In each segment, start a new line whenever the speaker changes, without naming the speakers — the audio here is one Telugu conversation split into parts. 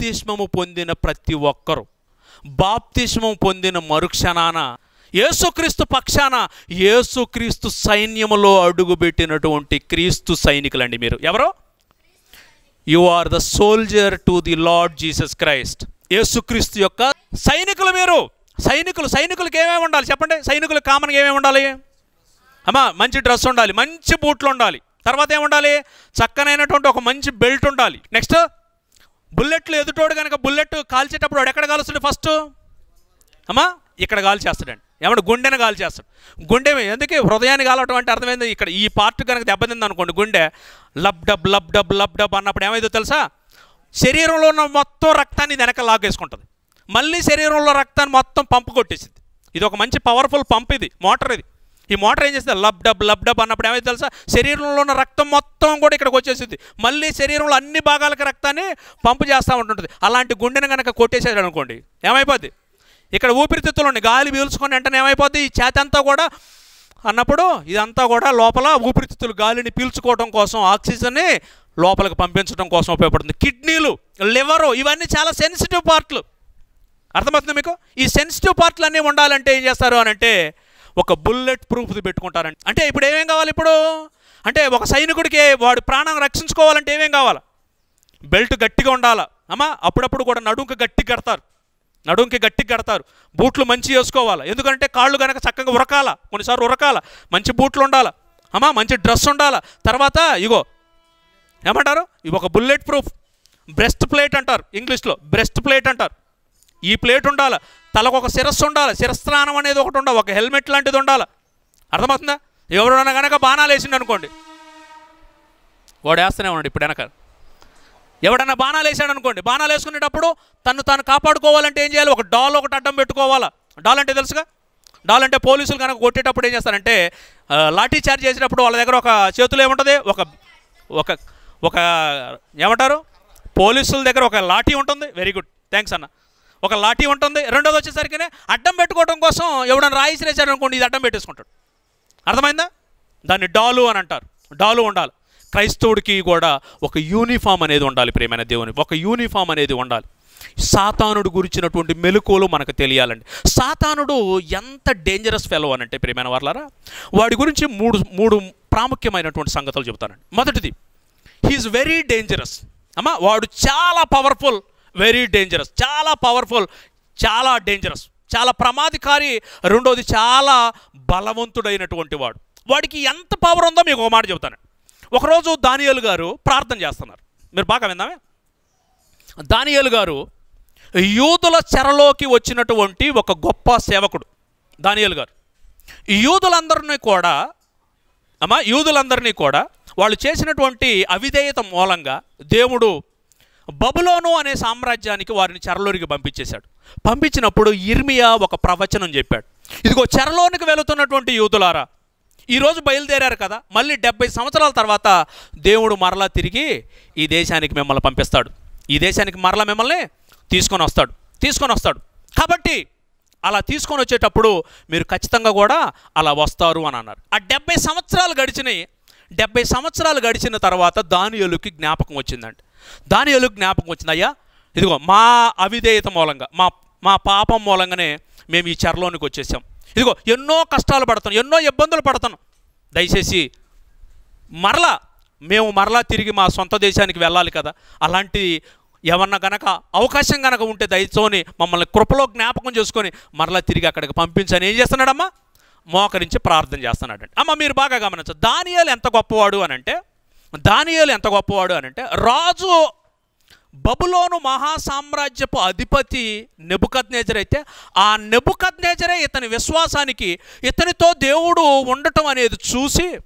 బాప్తిస్మము పొందిన ప్రతి ఒక్కరు బాప్తిస్మం పొందిన మరుక్షణాన యేసుక్రీస్తు పక్షాన యేసుక్రీస్తు సైన్యములో అడుగుపెట్టినటువంటి క్రీస్తు సైనికులండి మీరు. ఎవరు? You are the soldier to the Lord Jesus Christ యేసుక్రీస్తు యొక్క సైనికులు మీరు. సైనికులు సైనికులకు ఏమేమి ఉండాలి చెప్పండి? సైనికులు కామన్గా ఏమేమి ఉండాలి? అమ్మా మంచి డ్రెస్ ఉండాలి మంచి బూట్లు ఉండాలి. తర్వాత ఏముండాలి? చక్కనైనటువంటి ఒక మంచి బెల్ట్ ఉండాలి. నెక్స్ట్. బుల్లెట్లు ఎదుటోడు కనుక బుల్లెట్ కాల్చేటప్పుడు వాడు ఎక్కడ కాలుస్తాడు ఫస్ట్? అమ్మా ఇక్కడ గాలి చేస్తాడండి ఏమంటే గుండెను గాలి చేస్తాడు గుండె ఎందుకే హృదయాన్ని కాలటం అంటే అర్థమైంది? ఇక్కడ ఈ పార్ట్ కనుక దెబ్బతింది అనుకోండి గుండె lub dub lub dub lub dub అన్నప్పుడు ఏమైందో తెలుసా? శరీరంలో ఉన్న మొత్తం రక్తాన్ని ఇది వెనక లాగేసుకుంటుంది. మళ్ళీ శరీరంలో రక్తాన్ని మొత్తం పంపు కొట్టేసింది. ఇది ఒక మంచి పవర్ఫుల్ పంప్ ఇది మోటార్ ఇది. ఈ మోటార్ ఏం చేస్తుంది? లబ్ డబ్ లబ్ డబ్ అన్నప్పుడు ఏమైతే తెలుసా? శరీరంలో ఉన్న రక్తం మొత్తం కూడా ఇక్కడికి వచ్చేసింది. మళ్ళీ శరీరంలో అన్ని భాగాలకు రక్తాన్ని పంపు చేస్తూ ఉంటుంటుంది. అలాంటి గుండెను కనుక కొట్టేసాడు అనుకోండి ఏమైపోద్ది? ఇక్కడ ఊపిరితిత్తులు ఉన్నాయి. గాలి పీల్చుకొని వెంటనే ఏమైపోద్ది? ఈ చేతి అంతా కూడా అన్నప్పుడు ఇదంతా కూడా లోపల ఊపిరితిత్తులు గాలిని పీల్చుకోవడం కోసం ఆక్సిజన్ని లోపలికి పంపించడం కోసం ఉపయోగపడుతుంది. కిడ్నీలు లివరు ఇవన్నీ చాలా సెన్సిటివ్ పార్ట్లు. అర్థమవుతుంది మీకు? ఈ సెన్సిటివ్ పార్ట్లు అన్నీ ఉండాలంటే ఏం చేస్తారు అని అంటే ఒక బుల్లెట్ ప్రూఫ్ది పెట్టుకుంటారండి. అంటే ఇప్పుడు ఏమేం కావాలి ఇప్పుడు? అంటే ఒక సైనికుడికి వాడు ప్రాణం రక్షించుకోవాలంటే ఏమేం కావాలి? బెల్ట్ గట్టిగా ఉండాలా? అమ్మా అప్పుడప్పుడు కూడా నడుంకి గట్టి కడతారు. నడుంకి గట్టి కడతారు. బూట్లు మంచి వేసుకోవాలి? ఎందుకంటే కాళ్ళు కనుక చక్కగా ఉరకాల? కొన్నిసార్లు ఉరకాల? మంచి బూట్లు ఉండాలా? అమ్మా మంచి డ్రెస్ ఉండాలా? తర్వాత ఇగో ఏమంటారు? ఇవి ఒక బుల్లెట్ ప్రూఫ్. బ్రెస్ట్ ప్లేట్ అంటారు ఇంగ్లీష్లో. బ్రెస్ట్ ప్లేట్ అంటారు. ఈ ప్లేట్ ఉండాలి. తలకు ఒక శిరస్సు ఉండాలి. శిరస్నానం అనేది ఒకటి ఉండాలి. ఒక హెల్మెట్ లాంటిది ఉండాలి. అర్థమవుతుందా? ఎవరైనా కనుక బాణాలు వేసిండు అనుకోండి. వాడు వేస్తూనే ఉన్నాడు ఇప్పుడు వెనక ఎవడన్నా బాణాలు వేసాడు అనుకోండి. బాణాలు వేసుకునేటప్పుడు తను తాను కాపాడుకోవాలంటే ఏం చేయాలి? ఒక డాల్ ఒకటి అడ్డం పెట్టుకోవాలా? డాల్ అంటే తెలుసుగా? డాల్ అంటే పోలీసులు కనుక కొట్టేటప్పుడు ఏం చేస్తారంటే లాఠీ చార్జ్ చేసేటప్పుడు వాళ్ళ దగ్గర ఒక చేతులు ఏముంటుంది? ఒక ఒక ఒక ఏమంటారు? పోలీసుల దగ్గర ఒక లాఠీ ఉంటుంది. Very good. థ్యాంక్స్ అన్న. ఒక లాఠీ ఉంటుంది రెండోది వచ్చేసరికి అడ్డం పెట్టుకోవడం కోసం ఎవడన్నా రాయిసి అనుకోండి ఇది అడ్డం పెట్టేసుకుంటాడు. అర్థమైందా? దాన్ని డాలు అని అంటారు. డాలు ఉండాలి. క్రైస్తవుడికి కూడా ఒక యూనిఫామ్ అనేది ఉండాలి ప్రేమైన దేవుని. ఒక యూనిఫామ్ అనేది ఉండాలి. సాతానుడు గురించినటువంటి మెలకువలు మనకు తెలియాలండి. సాతానుడు ఎంత డేంజరస్ ఫెలో అని అంటే ప్రియమైన వాళ్ళారా వాడి గురించి మూడు మూడు ప్రాముఖ్యమైనటువంటి సంగతులు చెబుతానండి. మొదటిది హీఈస్ వెరీ డేంజరస్ అమ్మా వాడు చాలా పవర్ఫుల్ వెరీ డేంజరస్ చాలా పవర్ఫుల్ చాలా డేంజరస్ చాలా ప్రమాదకారి రెండోది చాలా బలవంతుడైనటువంటి వాడు. వాడికి ఎంత పవర్ ఉందో మీకు ఒక మాట చెబుతాను. ఒకరోజు దానియలు గారు ప్రార్థన చేస్తున్నారు. మీరు బాగా విందామే దానియలు గారు యూదుల చెరలోకి వచ్చినటువంటి ఒక గొప్ప సేవకుడు దానియలు గారు. యూదులందరినీ కూడా అమ్మా యూదులందరినీ కూడా వాళ్ళు చేసినటువంటి అవిధేయత మూలంగా దేవుడు బబులోను అనే సామ్రాజ్యానికి వారిని చెరలోనికి పంపించేశాడు. పంపించినప్పుడు ఇర్మియా ఒక ప్రవచనం చెప్పాడు. ఇదిగో చెరలోనికి వెళుతున్నటువంటి యూతులారా ఈరోజు బయలుదేరారు కదా మళ్ళీ డెబ్బై సంవత్సరాల తర్వాత దేవుడు మరలా తిరిగి ఈ దేశానికి మిమ్మల్ని పంపిస్తాడు. ఈ దేశానికి మరలా మిమ్మల్ని తీసుకొని వస్తాడు తీసుకొని వస్తాడు. కాబట్టి అలా తీసుకొని వచ్చేటప్పుడు మీరు ఖచ్చితంగా కూడా అలా వస్తారు అని అన్నారు. ఆ డెబ్బై సంవత్సరాలు గడిచినాయి. డెబ్బై సంవత్సరాలు గడిచిన తర్వాత దానియులకి జ్ఞాపకం వచ్చిందండి. దానియలుకి జ్ఞాపకం వచ్చింది అయ్యా ఇదిగో మా అవిధేయత మూలంగా మా మా పాపం మూలంగానే మేము ఈ చెరలోనికి వచ్చేసాం. ఇదిగో ఎన్నో కష్టాలు పడతాను ఎన్నో ఇబ్బందులు పడతాను దయచేసి మరలా మేము మరలా తిరిగి మా సొంత దేశానికి వెళ్ళాలి కదా. అలాంటి ఏమన్నా గనక అవకాశం గనక ఉంటే దయచోని మమ్మల్ని కృపలో జ్ఞాపకం చేసుకొని మరలా తిరిగి అక్కడికి పంపించని ఏం చేస్తున్నాడమ్మా? మోకరించి ప్రార్థన చేస్తున్నాడండి. అమ్మ మీరు బాగా గమనించండి దానియాలు ఎంత గొప్పవాడు అని అంటే దానియాలు ఎంత గొప్పవాడు అని అంటే రాజు బబులోను మహాసామ్రాజ్యపు అధిపతి నెబుకద్నేజర్ అయితే ఆ నెబుకద్నేజరే ఇతని విశ్వాసానికి ఇతనితో దేవుడు ఉండటం అనేది చూసి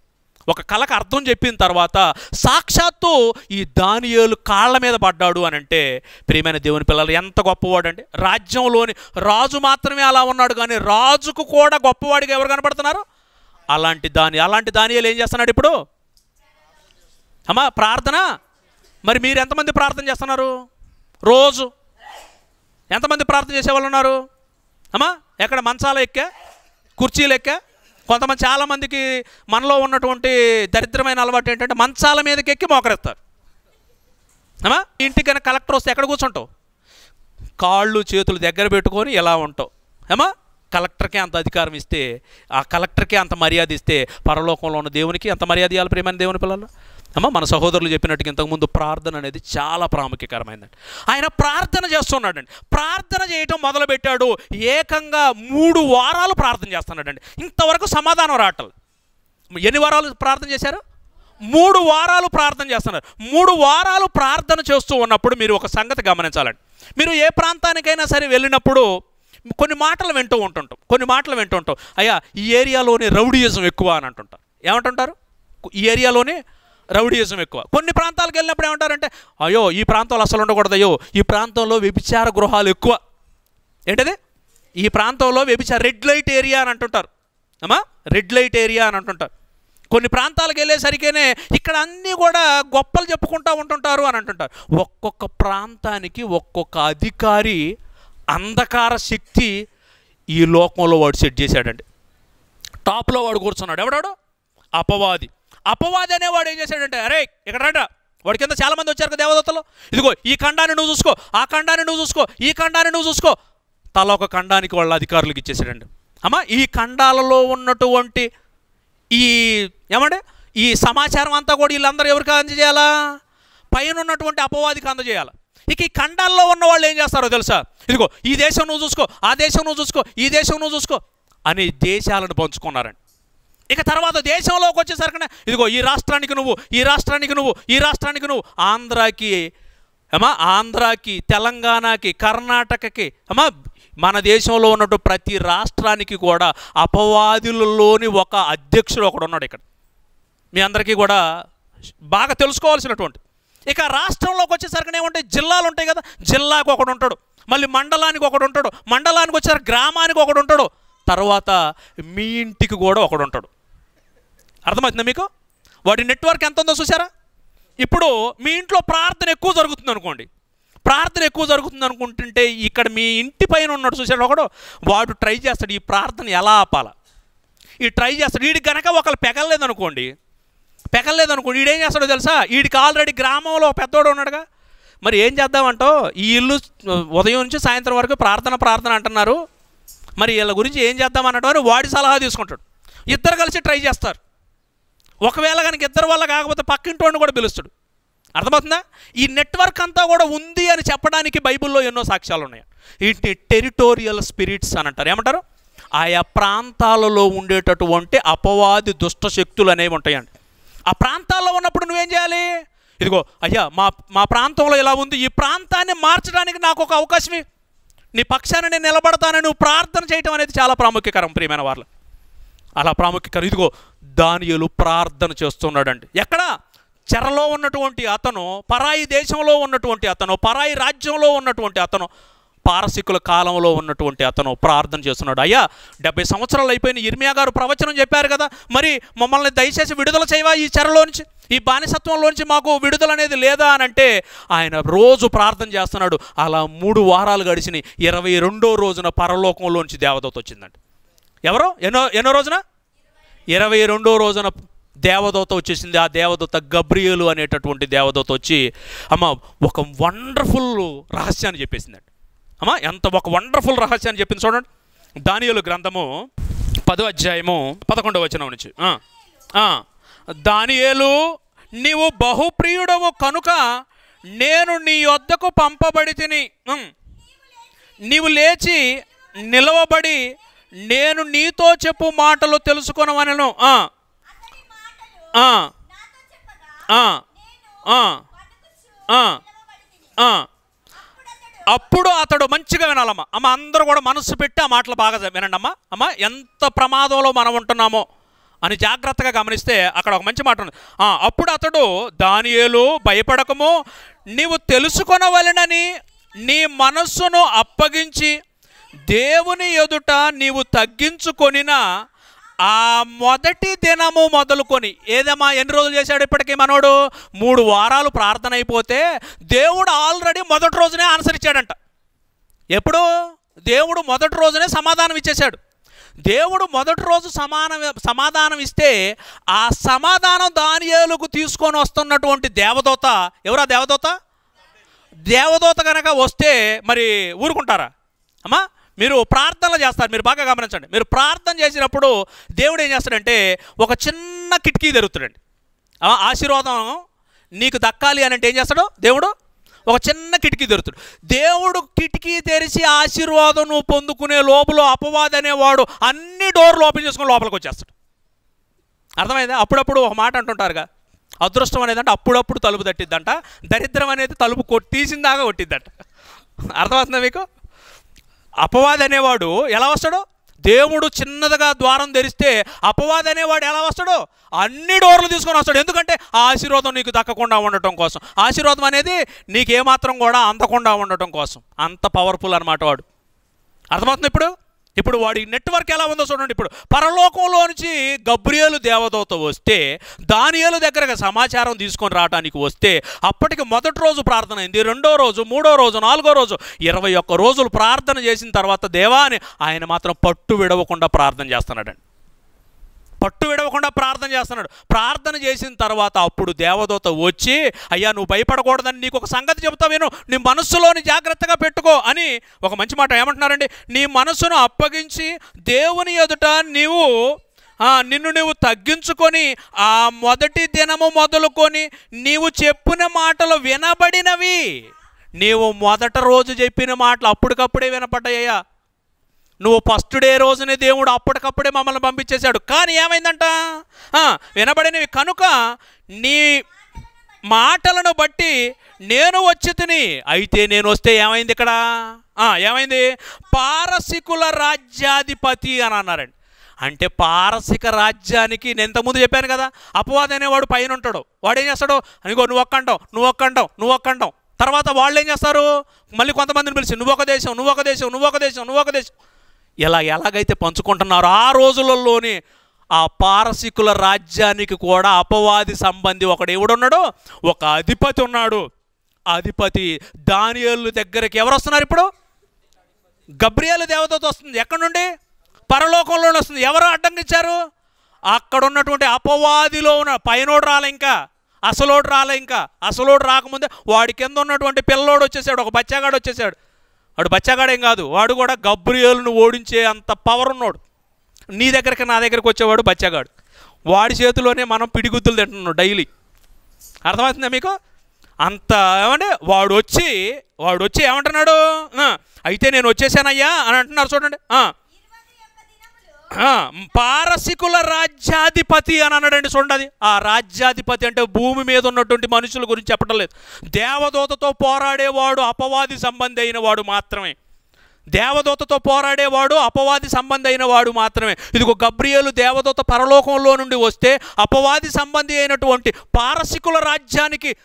ఒక కళకు అర్థం చెప్పిన తర్వాత సాక్షాత్తు ఈ దానియేలు కాళ్ళ మీద పడ్డాడు అని అంటే ప్రియమైన దేవుని పిల్లలు ఎంత గొప్పవాడండి రాజ్యంలోని రాజు మాత్రమే అలా ఉన్నాడు కానీ రాజుకు కూడా గొప్పవాడిగా ఎవరు కనపడుతున్నారు? అలాంటి దాని అలాంటి దానియాలు ఏం చేస్తున్నాడు ఇప్పుడు? అమ్మా ప్రార్థన? మరి మీరు ఎంతమంది ప్రార్థన చేస్తున్నారు? రోజు? ఎంతమంది ప్రార్థన చేసేవాళ్ళు ఉన్నారు? అమ్మా ఎక్కడ మంచాల ఎక్కా? కుర్చీలు ఎక్కా? కొంతమంది చాలామందికి మనలో ఉన్నటువంటి దరిద్రమైన అలవాటు ఏంటంటే మంచాల మీదకి ఎక్కి మోకరెత్తారు అమ్మా ఇంటికైనా కలెక్టర్ వస్తే ఎక్కడ కూర్చుంటావు? కాళ్ళు చేతులు దగ్గర పెట్టుకొని ఎలా ఉంటావు? ఏమా కలెక్టర్కే అంత అధికారం ఇస్తే ఆ కలెక్టర్కే అంత మర్యాద ఇస్తే పరలోకంలో ఉన్న దేవునికి అంత మర్యాద ఇవ్వాలి ప్రేమైన దేవుని పిల్లలు? అమ్మ మన సహోదరులు చెప్పినట్టుగా ఇంతకుముందు ప్రార్థన అనేది చాలా ప్రాముఖ్యకరమైందండి. ఆయన ప్రార్థన చేస్తున్నాడండి. ప్రార్థన చేయటం మొదలుపెట్టాడు. ఏకంగా మూడు వారాలు ప్రార్థన చేస్తున్నాడండి. ఇంతవరకు సమాధానం రావటం ఎన్ని వారాలు ప్రార్థన చేశారు? మూడు వారాలు ప్రార్థన చేస్తున్నారు. మూడు వారాలు ప్రార్థన చేస్తూ ఉన్నప్పుడు మీరు ఒక సంగతి గమనించాలండి. మీరు ఏ ప్రాంతానికైనా సరే వెళ్ళినప్పుడు కొన్ని మాటలు వింటూ ఉంటుంటాం. కొన్ని మాటలు వింటూ ఉంటాం. అయ్యా ఈ ఏరియాలోనే రౌడీయిజం ఎక్కువ అని అంటుంటారు. ఏమంటుంటారు? ఈ ఏరియాలోనే రౌడీయిజం ఎక్కువ. కొన్ని ప్రాంతాలకు వెళ్ళినప్పుడు ఏమంటారంటే అయ్యో ఈ ప్రాంతంలో అసలు ఉండకూడదు. అయ్యో ఈ ప్రాంతంలో వ్యభిచార గృహాలు ఎక్కువ. ఏంటది? ఈ ప్రాంతంలో వ్యభిచార రెడ్ లైట్ ఏరియా అని అంటుంటారు. అమ్మా రెడ్ లైట్ ఏరియా అని అంటుంటారు. కొన్ని ప్రాంతాలకు వెళ్ళేసరికేనే ఇక్కడ అన్నీ కూడా గొప్పలు చెప్పుకుంటూ ఉంటుంటారు అని అంటుంటారు. ఒక్కొక్క ప్రాంతానికి ఒక్కొక్క అధికారి అంధకార శక్తి ఈ లోకంలో వాడు సెట్ చేశాడండి. టాప్లో వాడు కూర్చున్నాడు. ఎవడాడు? అపవాది. అపవాది అనేవాడు ఏం చేశాడంటే అరే ఇక్కడ రండి వాడి కింద చాలామంది వచ్చారు కదా దేవదత్తలు. ఇదిగో ఈ ఖండాన్ని నువ్వు చూసుకో. ఆ ఖండాన్ని నువ్వు చూసుకో. ఈ ఖండాన్ని నువ్వు చూసుకో. తల ఒక ఖండానికి వాళ్ళ అధికారులకు ఇచ్చేసాడండి అమ్మా ఈ ఖండాలలో ఉన్నటువంటి ఈ ఏమంటే ఈ సమాచారం అంతా కూడా వీళ్ళందరూ ఎవరికి అందజేయాలా? పైన ఉన్నటువంటి అపవాదికి అందజేయాలి? ఇక ఈ ఖండాల్లో ఉన్న వాళ్ళు ఏం చేస్తారో తెలుసా? ఇదిగో ఈ దేశం నువ్వు చూసుకో ఆ దేశం నువ్వు చూసుకో ఈ దేశం నువ్వు చూసుకో అని దేశాలను పంచుకున్నారండి. ఇక తర్వాత దేశంలోకి వచ్చేసరికి ఇదిగో ఈ రాష్ట్రానికి నువ్వు ఈ రాష్ట్రానికి నువ్వు ఈ రాష్ట్రానికి నువ్వు ఆంధ్రాకి అమ్మా ఆంధ్రాకి తెలంగాణకి కర్ణాటకకి అమ్మా మన దేశంలో ఉన్నట్టు ప్రతి రాష్ట్రానికి కూడా అపవాదులలోని ఒక అధ్యక్షుడు ఒకడు ఉన్నాడు ఇక్కడ. మీ అందరికీ కూడా బాగా తెలుసుకోవాల్సినటువంటి. ఇక రాష్ట్రంలోకి వచ్చేసరికి ఏముంటాయి? జిల్లాలు ఉంటాయి కదా జిల్లాకు ఒకడు ఉంటాడు. మళ్ళీ మండలానికి ఒకడు ఉంటాడు. మండలానికి వచ్చేసరికి గ్రామానికి ఒకడు ఉంటాడు. తర్వాత మీ ఇంటికి కూడా ఒకడు ఉంటాడు. అర్థమవుతుందా మీకు? వాడి నెట్వర్క్ ఎంత ఉందో చూసారా ఇప్పుడు మీ ఇంట్లో ప్రార్థన ఎక్కువ జరుగుతుంది అనుకోండి. ప్రార్థన ఎక్కువ జరుగుతుంది అనుకుంటుంటే ఇక్కడ మీ ఇంటి పైన ఉన్నాడు చూసాడు ఒకడు? వాడు ట్రై చేస్తాడు ఈ ప్రార్థన ఎలా ఆపాలా? ఈ ట్రై చేస్తాడు. వీడికి కనుక ఒకళ్ళు పెగలలేదనుకోండి పెగలలేదనుకోండి వీడేం ఏం చేస్తాడో తెలుసా? వీడికి ఆల్రెడీ గ్రామంలో ఒక పెద్దోడు ఉన్నాడుగా. మరి ఏం చేద్దామంటో ఈ ఇల్లు ఉదయం నుంచి సాయంత్రం వరకు ప్రార్థన ప్రార్థన అంటున్నారు. మరి వీళ్ళ గురించి ఏం చేద్దాం అన్నట్టు వాడి సలహా తీసుకుంటాడు. ఇద్దరు కలిసి ట్రై చేస్తారు. ఒకవేళ కనుక ఇద్దరు వల్ల కాకపోతే పక్కింటి వాడిని కూడా పిలుస్తాడు. అర్థమవుతుందా? ఈ నెట్వర్క్ అంతా కూడా ఉంది అని చెప్పడానికి బైబిల్లో ఎన్నో సాక్ష్యాలు ఉన్నాయి. వీటిని టెరిటోరియల్ స్పిరిట్స్ అని అంటారు. ఏమంటారు? ఆయా ప్రాంతాలలో ఉండేటటువంటి అపవాది దుష్ట శక్తులు అనేవి ఉంటాయండి. ఆ ప్రాంతాల్లో ఉన్నప్పుడు నువ్వేం చేయాలి? ఇదిగో అయ్యా మా మా ప్రాంతంలో ఇలా ఉంది. ఈ ప్రాంతాన్ని మార్చడానికి నాకు ఒక అవకాశం నీ పక్షాన్ని నేను నిలబడతానని నువ్వు ప్రార్థన చేయటం అనేది చాలా ప్రాముఖ్యకరం ప్రియమైన వాళ్ళు అలా ప్రాముఖ్యకరం. ఇదిగో దానియులు ప్రార్థన చేస్తున్నాడండి. ఎక్కడ? చెరలో ఉన్నటువంటి అతను పరాయి దేశంలో ఉన్నటువంటి అతను పరాయి రాజ్యంలో ఉన్నటువంటి అతను పారసికుల కాలంలో ఉన్నటువంటి అతను ప్రార్థన చేస్తున్నాడు. అయ్యా డెబ్బై సంవత్సరాలు అయిపోయిన ఇర్మియా గారు ప్రవచనం చెప్పారు కదా. మరి మమ్మల్ని దయచేసి విడుదల చేయవా ఈ చెరలోంచి ఈ బానిసత్వంలోంచి మాకు విడుదల అనేది లేదా అని అంటే ఆయన రోజు ప్రార్థన చేస్తున్నాడు. అలా మూడు వారాలు గడిచిన ఇరవై రెండో రోజున పరలోకంలోంచి దేవదత వచ్చిందండి ఎవరో? ఎన్నో ఎన్నో రోజున? ఇరవై రెండో రోజున దేవదూత వచ్చేసింది. ఆ దేవదూత గబ్రియలు అనేటటువంటి దేవదూత వచ్చి అమ్మ ఒక వండర్ఫుల్ రహస్యాన్ని చెప్పేసిందండి అమ్మ ఎంత ఒక వండర్ఫుల్ రహస్యాన్ని చెప్పింది చూడండి. దానియలు గ్రంథము పదో అధ్యాయము పదకొండవ వచ్చిన నుంచి. దానియేలు నీవు బహుప్రియుడవు కనుక నేను నీ వద్దకు పంపబడి తిని నీవు లేచి నిలవబడి నేను నీతో చెప్పు మాటలు తెలుసుకొనవనను. అప్పుడు అతడు మంచిగా వినాలమ్మా. అమ్మ అందరూ కూడా మనస్సు పెట్టి ఆ మాటలు బాగా వినండి అమ్మా. అమ్మ ఎంత ప్రమాదంలో మనం ఉంటున్నామో అని జాగ్రత్తగా గమనిస్తే అక్కడ ఒక మంచి మాట ఉంది. అప్పుడు అతడు దానియేలు భయపడకము. నీవు తెలుసుకొనవలెనని నీ మనస్సును అప్పగించి దేవుని ఎదుట నీవు తగ్గించుకొనిన ఆ మొదటి దినము మొదలుకొని ఏదమ్మా ఎన్ని రోజులు చేశాడు ఇప్పటికీ మనోడు? మూడు వారాలు ప్రార్థన అయిపోతే దేవుడు ఆల్రెడీ మొదటి రోజునే ఆన్సర్ ఇచ్చాడంట. ఎప్పుడు? దేవుడు మొదటి రోజునే సమాధానం ఇచ్చేశాడు. దేవుడు మొదటి రోజు సమానం సమాధానం ఇస్తే ఆ సమాధానం దానియేలకు తీసుకొని వస్తున్నటువంటి దేవదూత ఎవరా దేవదూత? దేవదూత కనుక వస్తే మరి ఊరుకుంటారా? అమ్మా మీరు ప్రార్థనలు చేస్తారు. మీరు బాగా గమనించండి. మీరు ప్రార్థన చేసినప్పుడు దేవుడు ఏం చేస్తాడంటే ఒక చిన్న కిటికీ తెరుతాడండి ఆశీర్వాదం నీకు దక్కాలి అని అంటే ఏం చేస్తాడు? దేవుడు ఒక చిన్న కిటికీ తెరుతాడు దేవుడు కిటికీ తెరిచి ఆశీర్వాదం నువ్వు పొందుకునే లోపల అపవాది అనేవాడు అన్ని డోర్లు ఓపెన్ చేసుకుని లోపలికి వచ్చేస్తాడు. అర్థమైందా? అప్పుడప్పుడు ఒక మాట అంటుంటారుగా అదృష్టం అనేది అంటే అప్పుడప్పుడు తలుపు తట్టిద్దంట దరిద్రం అనేది తలుపు కొట్టిసిందాగా కొట్టిద్దంట. అర్థమవుతుందా మీకు? అపవాది అనేవాడు ఎలా వస్తాడు? దేవుడు చిన్నదిగా ద్వారం తెరిస్తే అపవాది అనేవాడు ఎలా వస్తాడు? అన్ని డోర్లు తీసుకొని వస్తాడు. ఎందుకంటే ఆ ఆశీర్వాదం నీకు దక్కకుండా ఉండటం కోసం. ఆశీర్వాదం అనేది నీకు ఏమాత్రం కూడా అందకుండా ఉండటం కోసం. అంత పవర్ఫుల్ అనమాట వాడు. అర్థమవుతుంది ఇప్పుడు? ఇప్పుడు వాడి నెట్వర్క్ ఎలా ఉందో చూడండి. ఇప్పుడు పరలోకంలో నుంచి గబ్రియలు దేవదూత వస్తే దానియలు దగ్గరకు సమాచారం తీసుకొని రావడానికి వస్తే అప్పటికి మొదటి రోజు ప్రార్థన అయింది. రెండో రోజు మూడో రోజు నాలుగో రోజు ఇరవై ఒక్క రోజులు ప్రార్థన చేసిన తర్వాత దేవా అని ఆయన మాత్రం పట్టు విడవకుండా ప్రార్థన చేస్తున్నాడండి. పట్టు విడవకుండా ప్రార్థన చేస్తున్నాడు. ప్రార్థన చేసిన తర్వాత అప్పుడు దేవదూత వచ్చి అయ్యా నువ్వు భయపడకూడదని నీకు ఒక సంగతి చెబుతా విను. నీ మనస్సులోని జాగ్రత్తగా పెట్టుకో అని ఒక మంచి మాట ఏమంటున్నారండి? నీ మనస్సును అప్పగించి దేవుని ఎదుట నీవు నిన్ను నువ్వు తగ్గించుకొని ఆ మొదటి దినము మొదలుకొని నీవు చెప్పిన మాటలు వినబడినవి. నీవు మొదట రోజు చెప్పిన మాటలు అప్పటికప్పుడే వినపడ్డాయ్యా నువ్వు ఫస్ట్ డే రోజునే దేవుడు అప్పటికప్పుడే మమ్మల్ని పంపించేశాడు. కానీ ఏమైందంట? వినబడినవి కనుక నీ మాటలను బట్టి నేను వచ్చి తిని అయితే నేను వస్తే ఏమైంది ఇక్కడ? ఏమైంది? పారసికుల రాజ్యాధిపతి అని అన్నారండి. అంటే పారసిక రాజ్యానికి నేను ఇంతకుముందు చెప్పాను కదా అపవాది అనేవాడు పైన ఉంటాడు. వాడు ఏం చేస్తాడు? అనిగో నువ్వు ఒక్కంటావు నువ్వు ఒక్కంటావు నువ్వు ఒక్కంటావు తర్వాత వాళ్ళు ఏం చేస్తారు? మళ్ళీ కొంతమందిని పిలిచి నువ్వు ఒక దేశం నువ్వు ఒక దేశం నువ్వు ఒక దేశం నువ్వు ఒక దేశం. ఇలా ఎలాగైతే పంచుకుంటున్నారో ఆ రోజులలోనే ఆ పారసికుల రాజ్యానికి కూడా అపవాది సంబంధి ఒకడు ఎవడున్నాడు? ఒక అధిపతి ఉన్నాడు. అధిపతి దానియలు దగ్గరికి ఎవరు వస్తున్నారు ఇప్పుడు? గబ్రియాల దేవతతో వస్తుంది. ఎక్కడి నుండి? పరలోకంలోనే వస్తుంది. ఎవరు అడ్డంకించారు అక్కడ ఉన్నటువంటి అపవాదిలో ఉన్న పైనోడు రాలే ఇంకా. అసలోడు రాలే ఇంకా. అసలోడు రాకముందే వాడి కింద ఉన్నటువంటి పిల్లోడు వచ్చేసాడు. ఒక బచ్చాగాడు వచ్చేసాడు. వాడు బచ్చాగాడేం కాదు వాడు కూడా గబ్రియేలును ఓడించే అంత పవర్ ఉన్నాడు. నీ దగ్గరికి నా దగ్గరికి వచ్చేవాడు బచ్చగాడు. వాడి చేతిలోనే మనం పిడిగుద్దులు తింటున్నాం డైలీ. అర్థమవుతుందా మీకు? అంత ఏమంటే వాడు వచ్చి వాడు వచ్చి ఏమంటున్నాడు అయితే నేను వచ్చేసానయ్యా అని అంటున్నారు చూడండి. పారసికుల రాజ్యాధిపతి అని అన్నాడండి చూడండి ఆ రాజ్యాధిపతి అంటే భూమి మీద ఉన్నటువంటి మనుషుల గురించి చెప్పడం లేదు. దేవదూతతో పోరాడేవాడు అపవాది సంబంధి అయిన వాడు మాత్రమే. దేవదూతతో పోరాడేవాడు అపవాది సంబంధి అయిన వాడు మాత్రమే. ఇదిగో గబ్రియలు దేవదూత పరలోకంలో నుండి వస్తే అపవాది సంబంధి అయినటువంటి పారసికుల రాజ్యానికి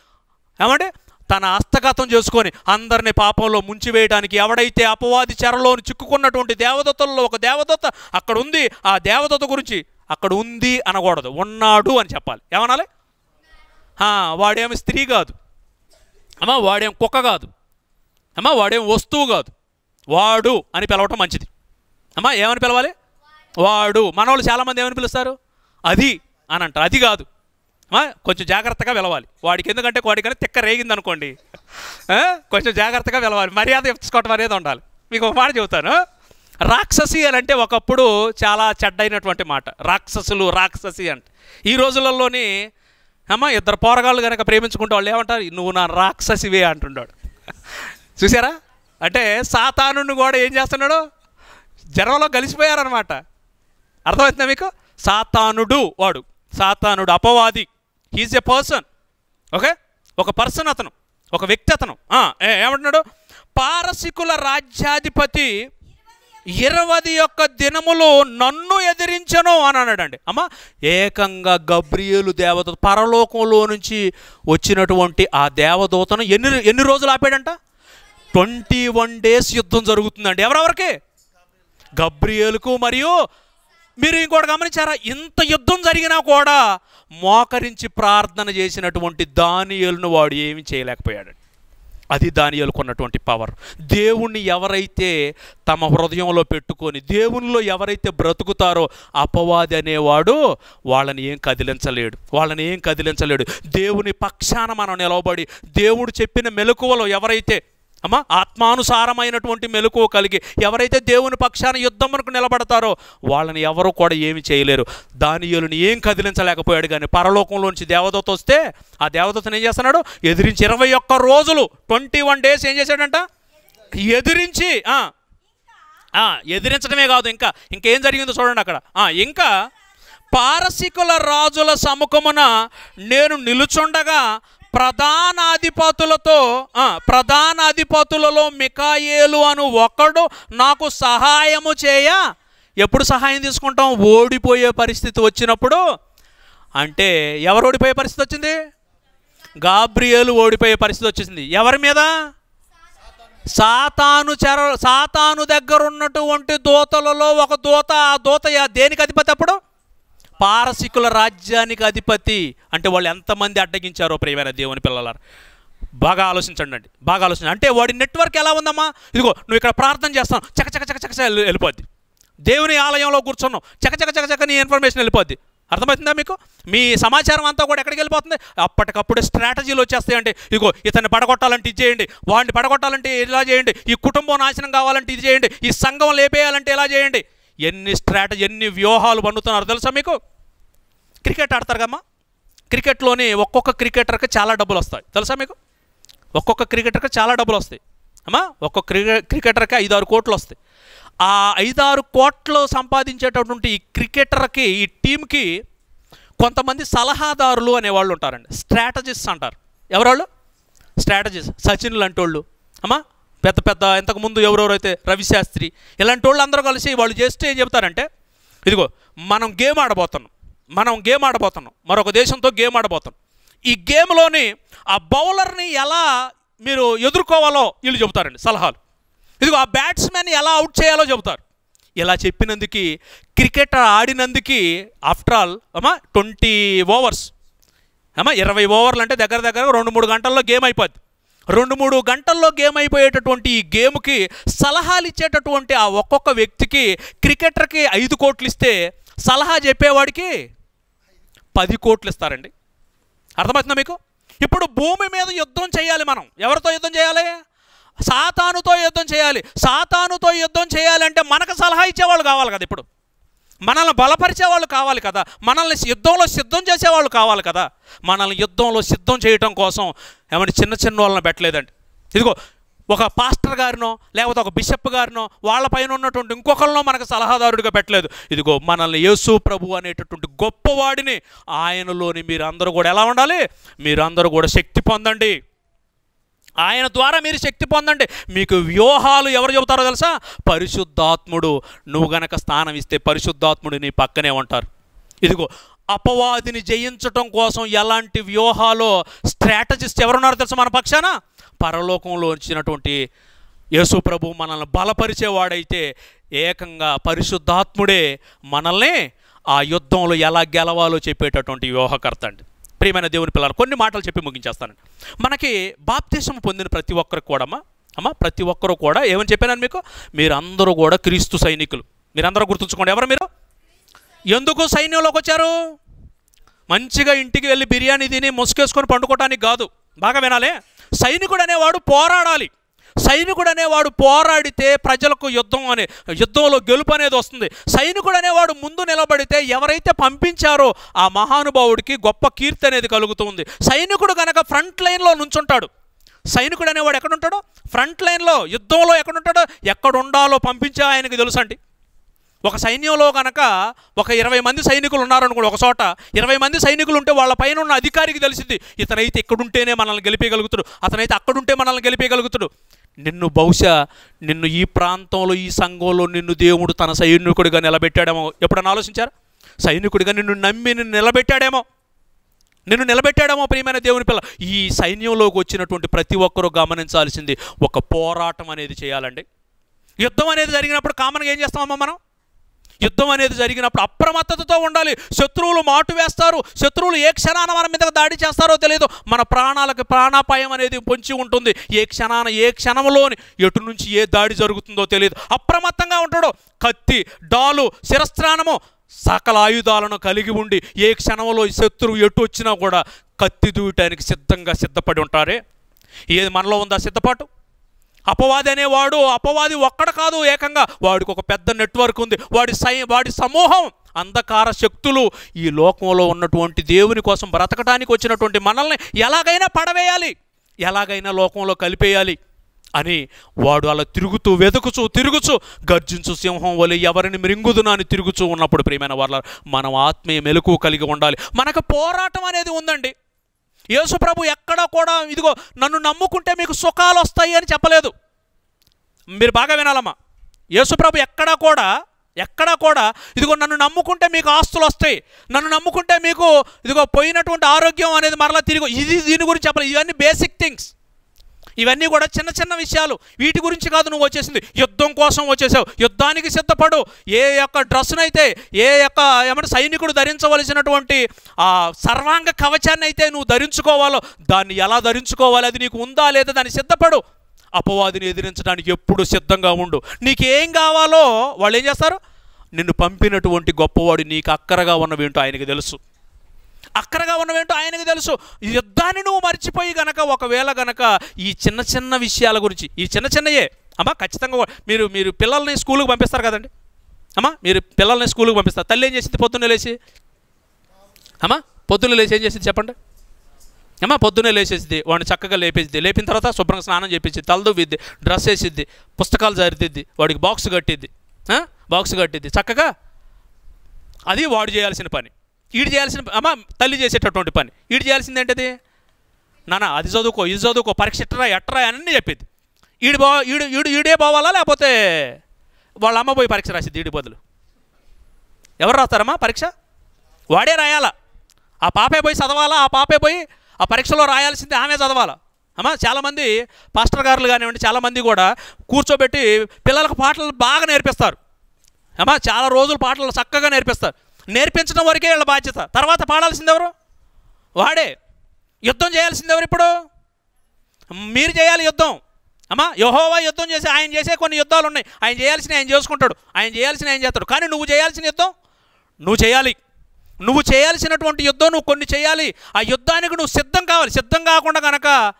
ఏమంటే తన హస్తగతం చేసుకొని అందరిని పాపంలో ముంచివేయడానికి ఎవడైతే అపవాది చెరలోని చిక్కుకున్నటువంటి దేవదత్తల్లో ఒక దేవదత్త అక్కడ ఉంది ఆ దేవదత్త గురించి అక్కడ ఉంది అనకూడదు. ఉన్నాడు అని చెప్పాలి. ఏమనాలి? వాడేమి స్త్రీ కాదు. అమ్మా వాడేం కుక్క కాదు. అమ్మా వాడేం వస్తువు కాదు. వాడు అని పిలవటం మంచిది. అమ్మా ఏమని పిలవాలి? వాడు. మనవాళ్ళు చాలామంది ఏమని పిలుస్తారు? అది అని అంటారు. అది కాదు. కొంచెం జాగ్రత్తగా వెలవాలి. వాడికి ఎందుకంటే వాడికైనా తిక్క రేగింది అనుకోండి. కొంచెం జాగ్రత్తగా వెలవాలి. మర్యాద ఇచ్చుకోవటం అనేది ఉండాలి. మీకు ఒక మాట చెబుతాను. రాక్షసి అని అంటే ఒకప్పుడు చాలా చెడ్డైనటువంటి మాట. రాక్షసులు రాక్షసి అంటే ఈ రోజులలోని అమ్మ ఇద్దరు పోరగాళ్ళు కనుక ప్రేమించుకుంటే వాళ్ళు ఏమంటారు? నువ్వు నా రాక్షసివే అంటున్నాడు చూసారా? అంటే సాతానుని కూడా ఏం చేస్తున్నాడు? జనంలో కలిసిపోయారనమాట అర్థమవుతుందా మీకు? సాతానుడు వాడు. సాతానుడు అపవాది. హీజ్ ఎ పర్సన్ ఓకే ఒక పర్సన్ అతను. ఒక వ్యక్తి అతను. ఏమంటున్నాడు? పారసికుల రాజ్యాధిపతి ఇరవై యొక్క దినములు నన్ను ఎదిరించను అని అన్నాడండి. అమ్మ ఏకంగా గబ్రియేలు దేవదూత పరలోకంలో నుంచి వచ్చినటువంటి ఆ దేవదూతను ఎన్ని ఎన్ని రోజులు ఆపాడంట? ట్వంటీ వన్ డేస్ యుద్ధం జరుగుతుందండి. ఎవరెవరికి? గబ్రియలకు మరియు మీరు ఇంకోటి గమనించారా? ఇంత యుద్ధం జరిగినా కూడా మోకరించి ప్రార్థన చేసినటువంటి దానియలను వాడు ఏమి చేయలేకపోయాడు అది దానియలకున్నటువంటి పవర్. దేవుణ్ణి ఎవరైతే తమ హృదయంలో పెట్టుకొని దేవునిలో ఎవరైతే బ్రతుకుతారో అపవాది అనేవాడు వాళ్ళని ఏం కదిలించలేడు. వాళ్ళని ఏం కదిలించలేడు. దేవుని పక్షాన మనం నిలవబడి దేవుడు చెప్పిన మెలకువలో ఎవరైతే అమ్మా ఆత్మానుసారమైనటువంటి మెలకువ కలిగి ఎవరైతే దేవుని పక్షాన యుద్ధమునకు నిలబడతారో వాళ్ళని ఎవరు కూడా ఏమి చేయలేరు. దానియులను ఏం కదిలించలేకపోయాడు కానీ పరలోకంలోంచి దేవదత వస్తే ఆ దేవదతను ఏం చేస్తున్నాడు? ఎదిరించి ఇరవై ఒక్క రోజులు ట్వంటీ వన్ డేస్ ఏం చేశాడంట? ఎదిరించి ఎదిరించడమే కాదు ఇంకా ఇంకేం జరిగిందో చూడండి అక్కడ. ఇంకా పారసికుల రాజుల సముఖమున నేను నిలుచుండగా ప్రధానాధిపతులతో ప్రధానాధిపతులలో మికాయేలు అను ఒకడు నాకు సహాయము చేయ. ఎప్పుడు సహాయం తీసుకుంటాం? ఓడిపోయే పరిస్థితి వచ్చినప్పుడు. అంటే ఎవరు ఓడిపోయే పరిస్థితి వచ్చింది? గాబ్రియేలు ఓడిపోయే పరిస్థితి వచ్చింది. ఎవరి మీద? సాతాను చెర సాతాను దగ్గర ఉన్నటువంటి దూతలలో ఒక దూత ఆ దూత దేనికి అధిపతి అప్పుడు? పారసికుల రాజ్యానికి అధిపతి అంటే వాళ్ళు ఎంతమంది అడ్డగించారో ప్రియమైన దేవుని పిల్లలారు. బాగా ఆలోచించండి అండి. బాగా ఆలోచించండి. అంటే వాడి నెట్వర్క్ ఎలా ఉందమ్మా? ఇదిగో నువ్వు ఇక్కడ ప్రార్థన చేస్తాను. చక చక చక చక వెళ్ళిపోద్ది. దేవుని ఆలయంలో కూర్చున్నావు. చక చక చక చక నీ ఇన్ఫర్మేషన్ వెళ్ళిపోద్ది. అర్థమవుతుందా మీకు? మీ సమాచారం అంతా కూడా ఎక్కడికి వెళ్ళిపోతుంది? అప్పటికప్పుడే స్ట్రాటజీలు వచ్చేస్తాయండి. ఇదిగో ఇతన్ని పడగొట్టాలంటే ఇది చేయండి. వాడిని పడగొట్టాలంటే ఇలా చేయండి. ఈ కుటుంబం నాశనం కావాలంటే ఇది చేయండి. ఈ సంఘం లేపేయాలంటే ఇలా చేయండి. ఎన్ని స్ట్రాటజీ ఎన్ని వ్యూహాలు పండుతున్నారు తెలుసా మీకు? క్రికెట్ ఆడతారు కమ్మా క్రికెట్లోని ఒక్కొక్క క్రికెటర్కి చాలా డబ్బులు వస్తాయి. తెలుసా మీకు? ఒక్కొక్క క్రికెటర్కి చాలా డబ్బులు వస్తాయి. అమ్మా ఒక్కొక్క క్రికె క్రికెటర్కి ఐదారు కోట్లు వస్తాయి. ఆ ఐదారు కోట్లు సంపాదించేటటువంటి ఈ క్రికెటర్కి ఈ టీంకి కొంతమంది సలహాదారులు అనేవాళ్ళు ఉంటారండి. స్ట్రాటజిస్ట్ అంటారు. ఎవరాళ్ళు? స్ట్రాటజిస్ట్ సచిన్ లాంటి వాళ్ళు అమ్మా పెద్ద పెద్ద ఇంతకుముందు ఎవరెవరైతే రవిశాస్త్రి ఇలాంటి వాళ్ళు అందరూ కలిసి వాళ్ళు చేస్తే ఏం చెప్తారంటే ఇదిగో మనం గేమ్ ఆడబోతున్నాం. మనం గేమ్ ఆడబోతున్నాం. మరొక దేశంతో గేమ్ ఆడబోతున్నాం. ఈ గేమ్లోని ఆ బౌలర్ని ఎలా మీరు ఎదుర్కోవాలో వీళ్ళు చెబుతారండి సలహాలు. ఇదిగో ఆ బ్యాట్స్మెన్ ఎలా అవుట్ చేయాలో చెబుతారు. ఇలా చెప్పినందుకు క్రికెట్ ఆడినందుకు ఆఫ్టర్ ఆల్ అమ్మా ట్వంటీ ఓవర్స్. అమ్మా ఇరవై ఓవర్లు అంటే దగ్గర దగ్గర రెండు మూడు గంటల్లో గేమ్ అయిపోద్ది. రెండు మూడు గంటల్లో గేమ్ అయిపోయేటటువంటి ఈ గేమ్కి సలహాలు ఇచ్చేటటువంటి ఆ ఒక్కొక్క వ్యక్తికి క్రికెటర్కి ఐదు కోట్లు ఇస్తే సలహా చెప్పేవాడికి పది కోట్లు ఇస్తారండి అర్థమవుతుందా మీకు? ఇప్పుడు భూమి మీద యుద్ధం చేయాలి మనం. ఎవరితో యుద్ధం చేయాలి? సాతానుతో యుద్ధం చేయాలి. సాతానుతో యుద్ధం చేయాలంటే మనకు సలహా ఇచ్చేవాళ్ళు కావాలి కదా ఇప్పుడు. మనల్ని బలపరిచే వాళ్ళు కావాలి కదా. మనల్ని యుద్ధంలో సిద్ధం చేసేవాళ్ళు కావాలి కదా. మనల్ని యుద్ధంలో సిద్ధం చేయటం కోసం ఏమంటే చిన్న చిన్న వాళ్ళని పెట్టలేదండి. ఇదిగో ఒక పాస్టర్ గారినో లేకపోతే ఒక బిషప్ గారినో వాళ్ళ పైన ఉన్నటువంటి ఇంకొకరినో మనకు సలహాదారుడిగా పెట్టలేదు. ఇదిగో మనల్ని యేసు ప్రభు అనేటటువంటి గొప్పవాడిని ఆయనలోని మీరందరూ కూడా ఎలా ఉండాలి? మీరందరూ కూడా శక్తి పొందండి. ఆయన ద్వారా మీరు శక్తి పొందండి. మీకు వ్యూహాలు ఎవరు చెబుతారో తెలుసా? పరిశుద్ధాత్ముడు. నువ్వు గనక స్థానం ఇస్తే పరిశుద్ధాత్ముడు నీ పక్కనే ఉంటారు. ఇదిగో అపవాదిని జయించటం కోసం ఎలాంటి వ్యూహాలో స్ట్రాటజిస్ట్ ఎవరున్నారో తెలుసా మన పక్షాన? పరలోకంలో వచ్చినటువంటి యేసు ప్రభు మనల్ని బలపరిచేవాడైతే ఏకంగా పరిశుద్ధాత్ముడే మనల్ని ఆ యుద్ధంలో ఎలా గెలవాలో చెప్పేటటువంటి వ్యూహకర్త అండి. ప్రియమైన దేవుని పిల్లలు కొన్ని మాటలు చెప్పి ముగించేస్తానండి. మనకి బాప్తిసం పొందిన ప్రతి ఒక్కరికి కూడా అమ్మా అమ్మ ప్రతి ఒక్కరు కూడా ఏమని చెప్పాను మీకు? మీరందరూ కూడా క్రీస్తు సైనికులు. మీరందరూ గుర్తుంచుకోండి ఎవరు మీరు? ఎందుకు సైన్యంలోకి వచ్చారు? మంచిగా ఇంటికి వెళ్ళి బిర్యానీ తిని ముసుకేసుకొని పండుకోవటానికి కాదు. బాగా వినాలే? సైనికుడు అనేవాడు పోరాడాలి. సైనికుడు అనేవాడు పోరాడితే ప్రజలకు యుద్ధం అనే యుద్ధంలో గెలుపు అనేది వస్తుంది. సైనికుడు అనేవాడు ముందు నిలబడితే ఎవరైతే పంపించారో ఆ మహానుభావుడికి గొప్ప కీర్తి అనేది కలుగుతుంది. సైనికుడు కనుక ఫ్రంట్ లైన్లో నుంచుంటాడు సైనికుడు అనేవాడు ఎక్కడుంటాడో? ఫ్రంట్ లైన్లో యుద్ధంలో ఎక్కడుంటాడో? ఎక్కడుండాలో పంపించే ఆయనకి తెలుసండి ఒక సైన్యంలో కనుక ఒక ఇరవై మంది సైనికులు ఉన్నారనుకోండి ఒక చోట ఇరవై మంది సైనికులు ఉంటే వాళ్ళ పైన ఉన్న అధికారికి తెలిసింది ఇతనైతే ఇక్కడుంటేనే మనల్ని గెలిపేయగలుగుతాడు అతనైతే అక్కడుంటే మనల్ని గెలిపేయగలుగుతాడు. నిన్ను బహుశా నిన్ను ఈ ప్రాంతంలో ఈ సంఘంలో నిన్ను దేవుడు తన సైనికుడిగా నిలబెట్టాడేమో. ఎప్పుడన్నా ఆలోచించారా? సైనికుడిగా నిన్ను నమ్మి నిన్ను నిలబెట్టాడేమో. నిన్ను నిలబెట్టాడేమో ప్రియమైన దేవుని పిల్ల. ఈ సైన్యంలోకి వచ్చినటువంటి ప్రతి ఒక్కరూ గమనించాల్సింది ఒక పోరాటం అనేది చేయాలండి. యుద్ధం అనేది జరిగినప్పుడు కామన్గా ఏం చేస్తామమ్మా మనం? యుద్ధం అనేది జరిగినప్పుడు అప్రమత్తతతో ఉండాలి. శత్రువులు మాటు వేస్తారు. శత్రువులు ఏ క్షణాన మన మీద దాడి చేస్తారో తెలియదు. మన ప్రాణాలకు ప్రాణాపాయం అనేది పొంచి ఉంటుంది. ఏ క్షణాన ఏ క్షణంలోని ఎటు నుంచి ఏ దాడి జరుగుతుందో తెలియదు. అప్రమత్తంగా ఉంటాడు. కత్తి డాలు శిరస్త్రాణము సకల ఆయుధాలను కలిగి ఉండి ఏ క్షణంలో శత్రువు ఎటు వచ్చినా కూడా కత్తి దూయటానికి సిద్ధంగా సిద్ధపడి ఉంటారే? ఏది మనలో ఉందా సిద్ధపాటు? అపవాది అనేవాడు అపవాది ఒక్కడ కాదు ఏకంగా. వాడికి ఒక పెద్ద నెట్వర్క్ ఉంది. వాడి సై వాడి సమూహం అంధకార శక్తులు ఈ లోకంలో ఉన్నటువంటి దేవుని కోసం బ్రతకడానికి వచ్చినటువంటి మనల్ని ఎలాగైనా పడవేయాలి. ఎలాగైనా లోకంలో కలిపేయాలి అని వాడు అలా తిరుగుతూ వెతుకుచూ తిరుగుచు గర్జించు సింహం వలె ఎవరిని మృంగుదునా అని తిరుగుచూ ఉన్నప్పుడు ప్రియమైన వాళ్ళ మనం ఆత్మీయ మెలకు కలిగి ఉండాలి. మనకు పోరాటం అనేది ఉందండి. యేసు ప్రభు ఎక్కడ కూడా ఇదిగో నన్ను నమ్ముకుంటే మీకు సుఖాలు వస్తాయి అని చెప్పలేదు. మీరు బాగా వినాలమ్మా. యేసుప్రభు ఎక్కడ ఎక్కడా కూడా ఎక్కడా కూడా ఇదిగో నన్ను నమ్ముకుంటే మీకు ఆస్తులు వస్తాయి. నన్ను నమ్ముకుంటే మీకు ఇదిగో పోయినటువంటి ఆరోగ్యం అనేది మరలా తిరిగి ఇది దీని గురించి చెప్పలేదు. ఇవన్నీ బేసిక్ థింగ్స్ ఇవన్నీ కూడా చిన్న చిన్న విషయాలు. వీటి గురించి కాదు నువ్వు వచ్చేసింది. యుద్ధం కోసం వచ్చేసావు. యుద్ధానికి సిద్ధపడు. ఏ యొక్క డ్రెస్సునైతే ఏ యొక్క ఏమంటే సైనికుడు ధరించవలసినటువంటి ఆ సర్వాంగ కవచాన్ని అయితే నువ్వు ధరించుకోవాలో దాన్ని ఎలా ధరించుకోవాలి? అది నీకు ఉందా లేదా దాన్ని సిద్ధపడు. అపవాదిని ఎదిరించడానికి ఎప్పుడు సిద్ధంగా ఉండు. నీకేం కావాలో వాళ్ళు ఏం చేస్తారు? నిన్ను పంపినటువంటి గొప్పవాడు నీకు అక్కరగా ఉన్నవేంటో ఆయనకి తెలుసు. అక్కరగా ఉన్నవేంటో ఆయనకి తెలుసు. ఈ యుద్ధాన్ని నువ్వు మర్చిపోయి గనక ఒకవేళ గనక ఈ చిన్న చిన్న విషయాల గురించి ఈ చిన్న చిన్నయే. అమ్మా ఖచ్చితంగా మీరు మీరు పిల్లల్ని స్కూల్కి పంపిస్తారు కదండి. అమ్మా మీరు పిల్లల్ని స్కూల్కి పంపిస్తారు. తల్లి ఏం చేసింది? పొద్దున్నే లేచి. అమ్మా పొద్దున్నే లేచి ఏం చేసింది చెప్పండి. అమ్మా పొద్దున్నే లేచేసిద్ది. వాడిని చక్కగా లేపేసిద్ది. లేపిన తర్వాత శుభ్రంగా స్నానం చేపించింది తలదువ్విద్ది డ్రెస్ వేసిద్ది. పుస్తకాలు జరిదిద్ది వాడికి బాక్స్ కట్టిద్ది. బాక్స్ కట్టిద్ది. చక్కగా అది వాడు చేయాల్సిన పని. ఈడు చేయాల్సిన అమ్మ తల్లి చేసేటటువంటి పని. ఈడు చేయాల్సింది ఏంటది నానా అది చదువుకో ఇది చదువుకో పరీక్ష ఎట్టరా ఎట్టరా అని చెప్పింది. ఈడు బా ఈడు ఈడు ఈడే పోవాలా లేకపోతే వాళ్ళ అమ్మ పోయి పరీక్ష రాసిద్ది ఈడి బదులు? ఎవరు రాస్తారమ్మా పరీక్ష? వాడే రాయాలా. ఆ పాపే పోయి చదవాలా ఆ పాపే పోయి ఆ పరీక్షలో రాయాల్సింది ఆమె చదవాలా. అమ్మా చాలామంది పాస్టర్ గారులు కానివ్వండి చాలామంది కూడా కూర్చోబెట్టి పిల్లలకు పాటలు బాగా నేర్పిస్తారు. అమ్మా చాలా రోజులు పాటలు చక్కగా నేర్పిస్తారు. నేర్పించడం వరకే వీళ్ళ బాధ్యత. తర్వాత పాడాల్సింది ఎవరు? వాడే. యుద్ధం చేయాల్సింది ఎవరు ఇప్పుడు? మీరు చేయాలి యుద్ధం. అమ్మా యహోవా యుద్ధం చేసి ఆయన చేసే కొన్ని యుద్ధాలు ఉన్నాయి. ఆయన చేయాల్సిన ఆయన చేసుకుంటాడు. ఆయన చేయాల్సిన ఆయన చేస్తాడు. కానీ నువ్వు చేయాల్సిన యుద్ధం? నువ్వు చేయాలి. నువ్వు చేయాల్సినటువంటి యుద్ధం నువ్వు కొన్ని చేయాలి. ఆ యుద్ధానికి నువ్వు సిద్ధం కావాలి. సిద్ధం కాకుండా కనుక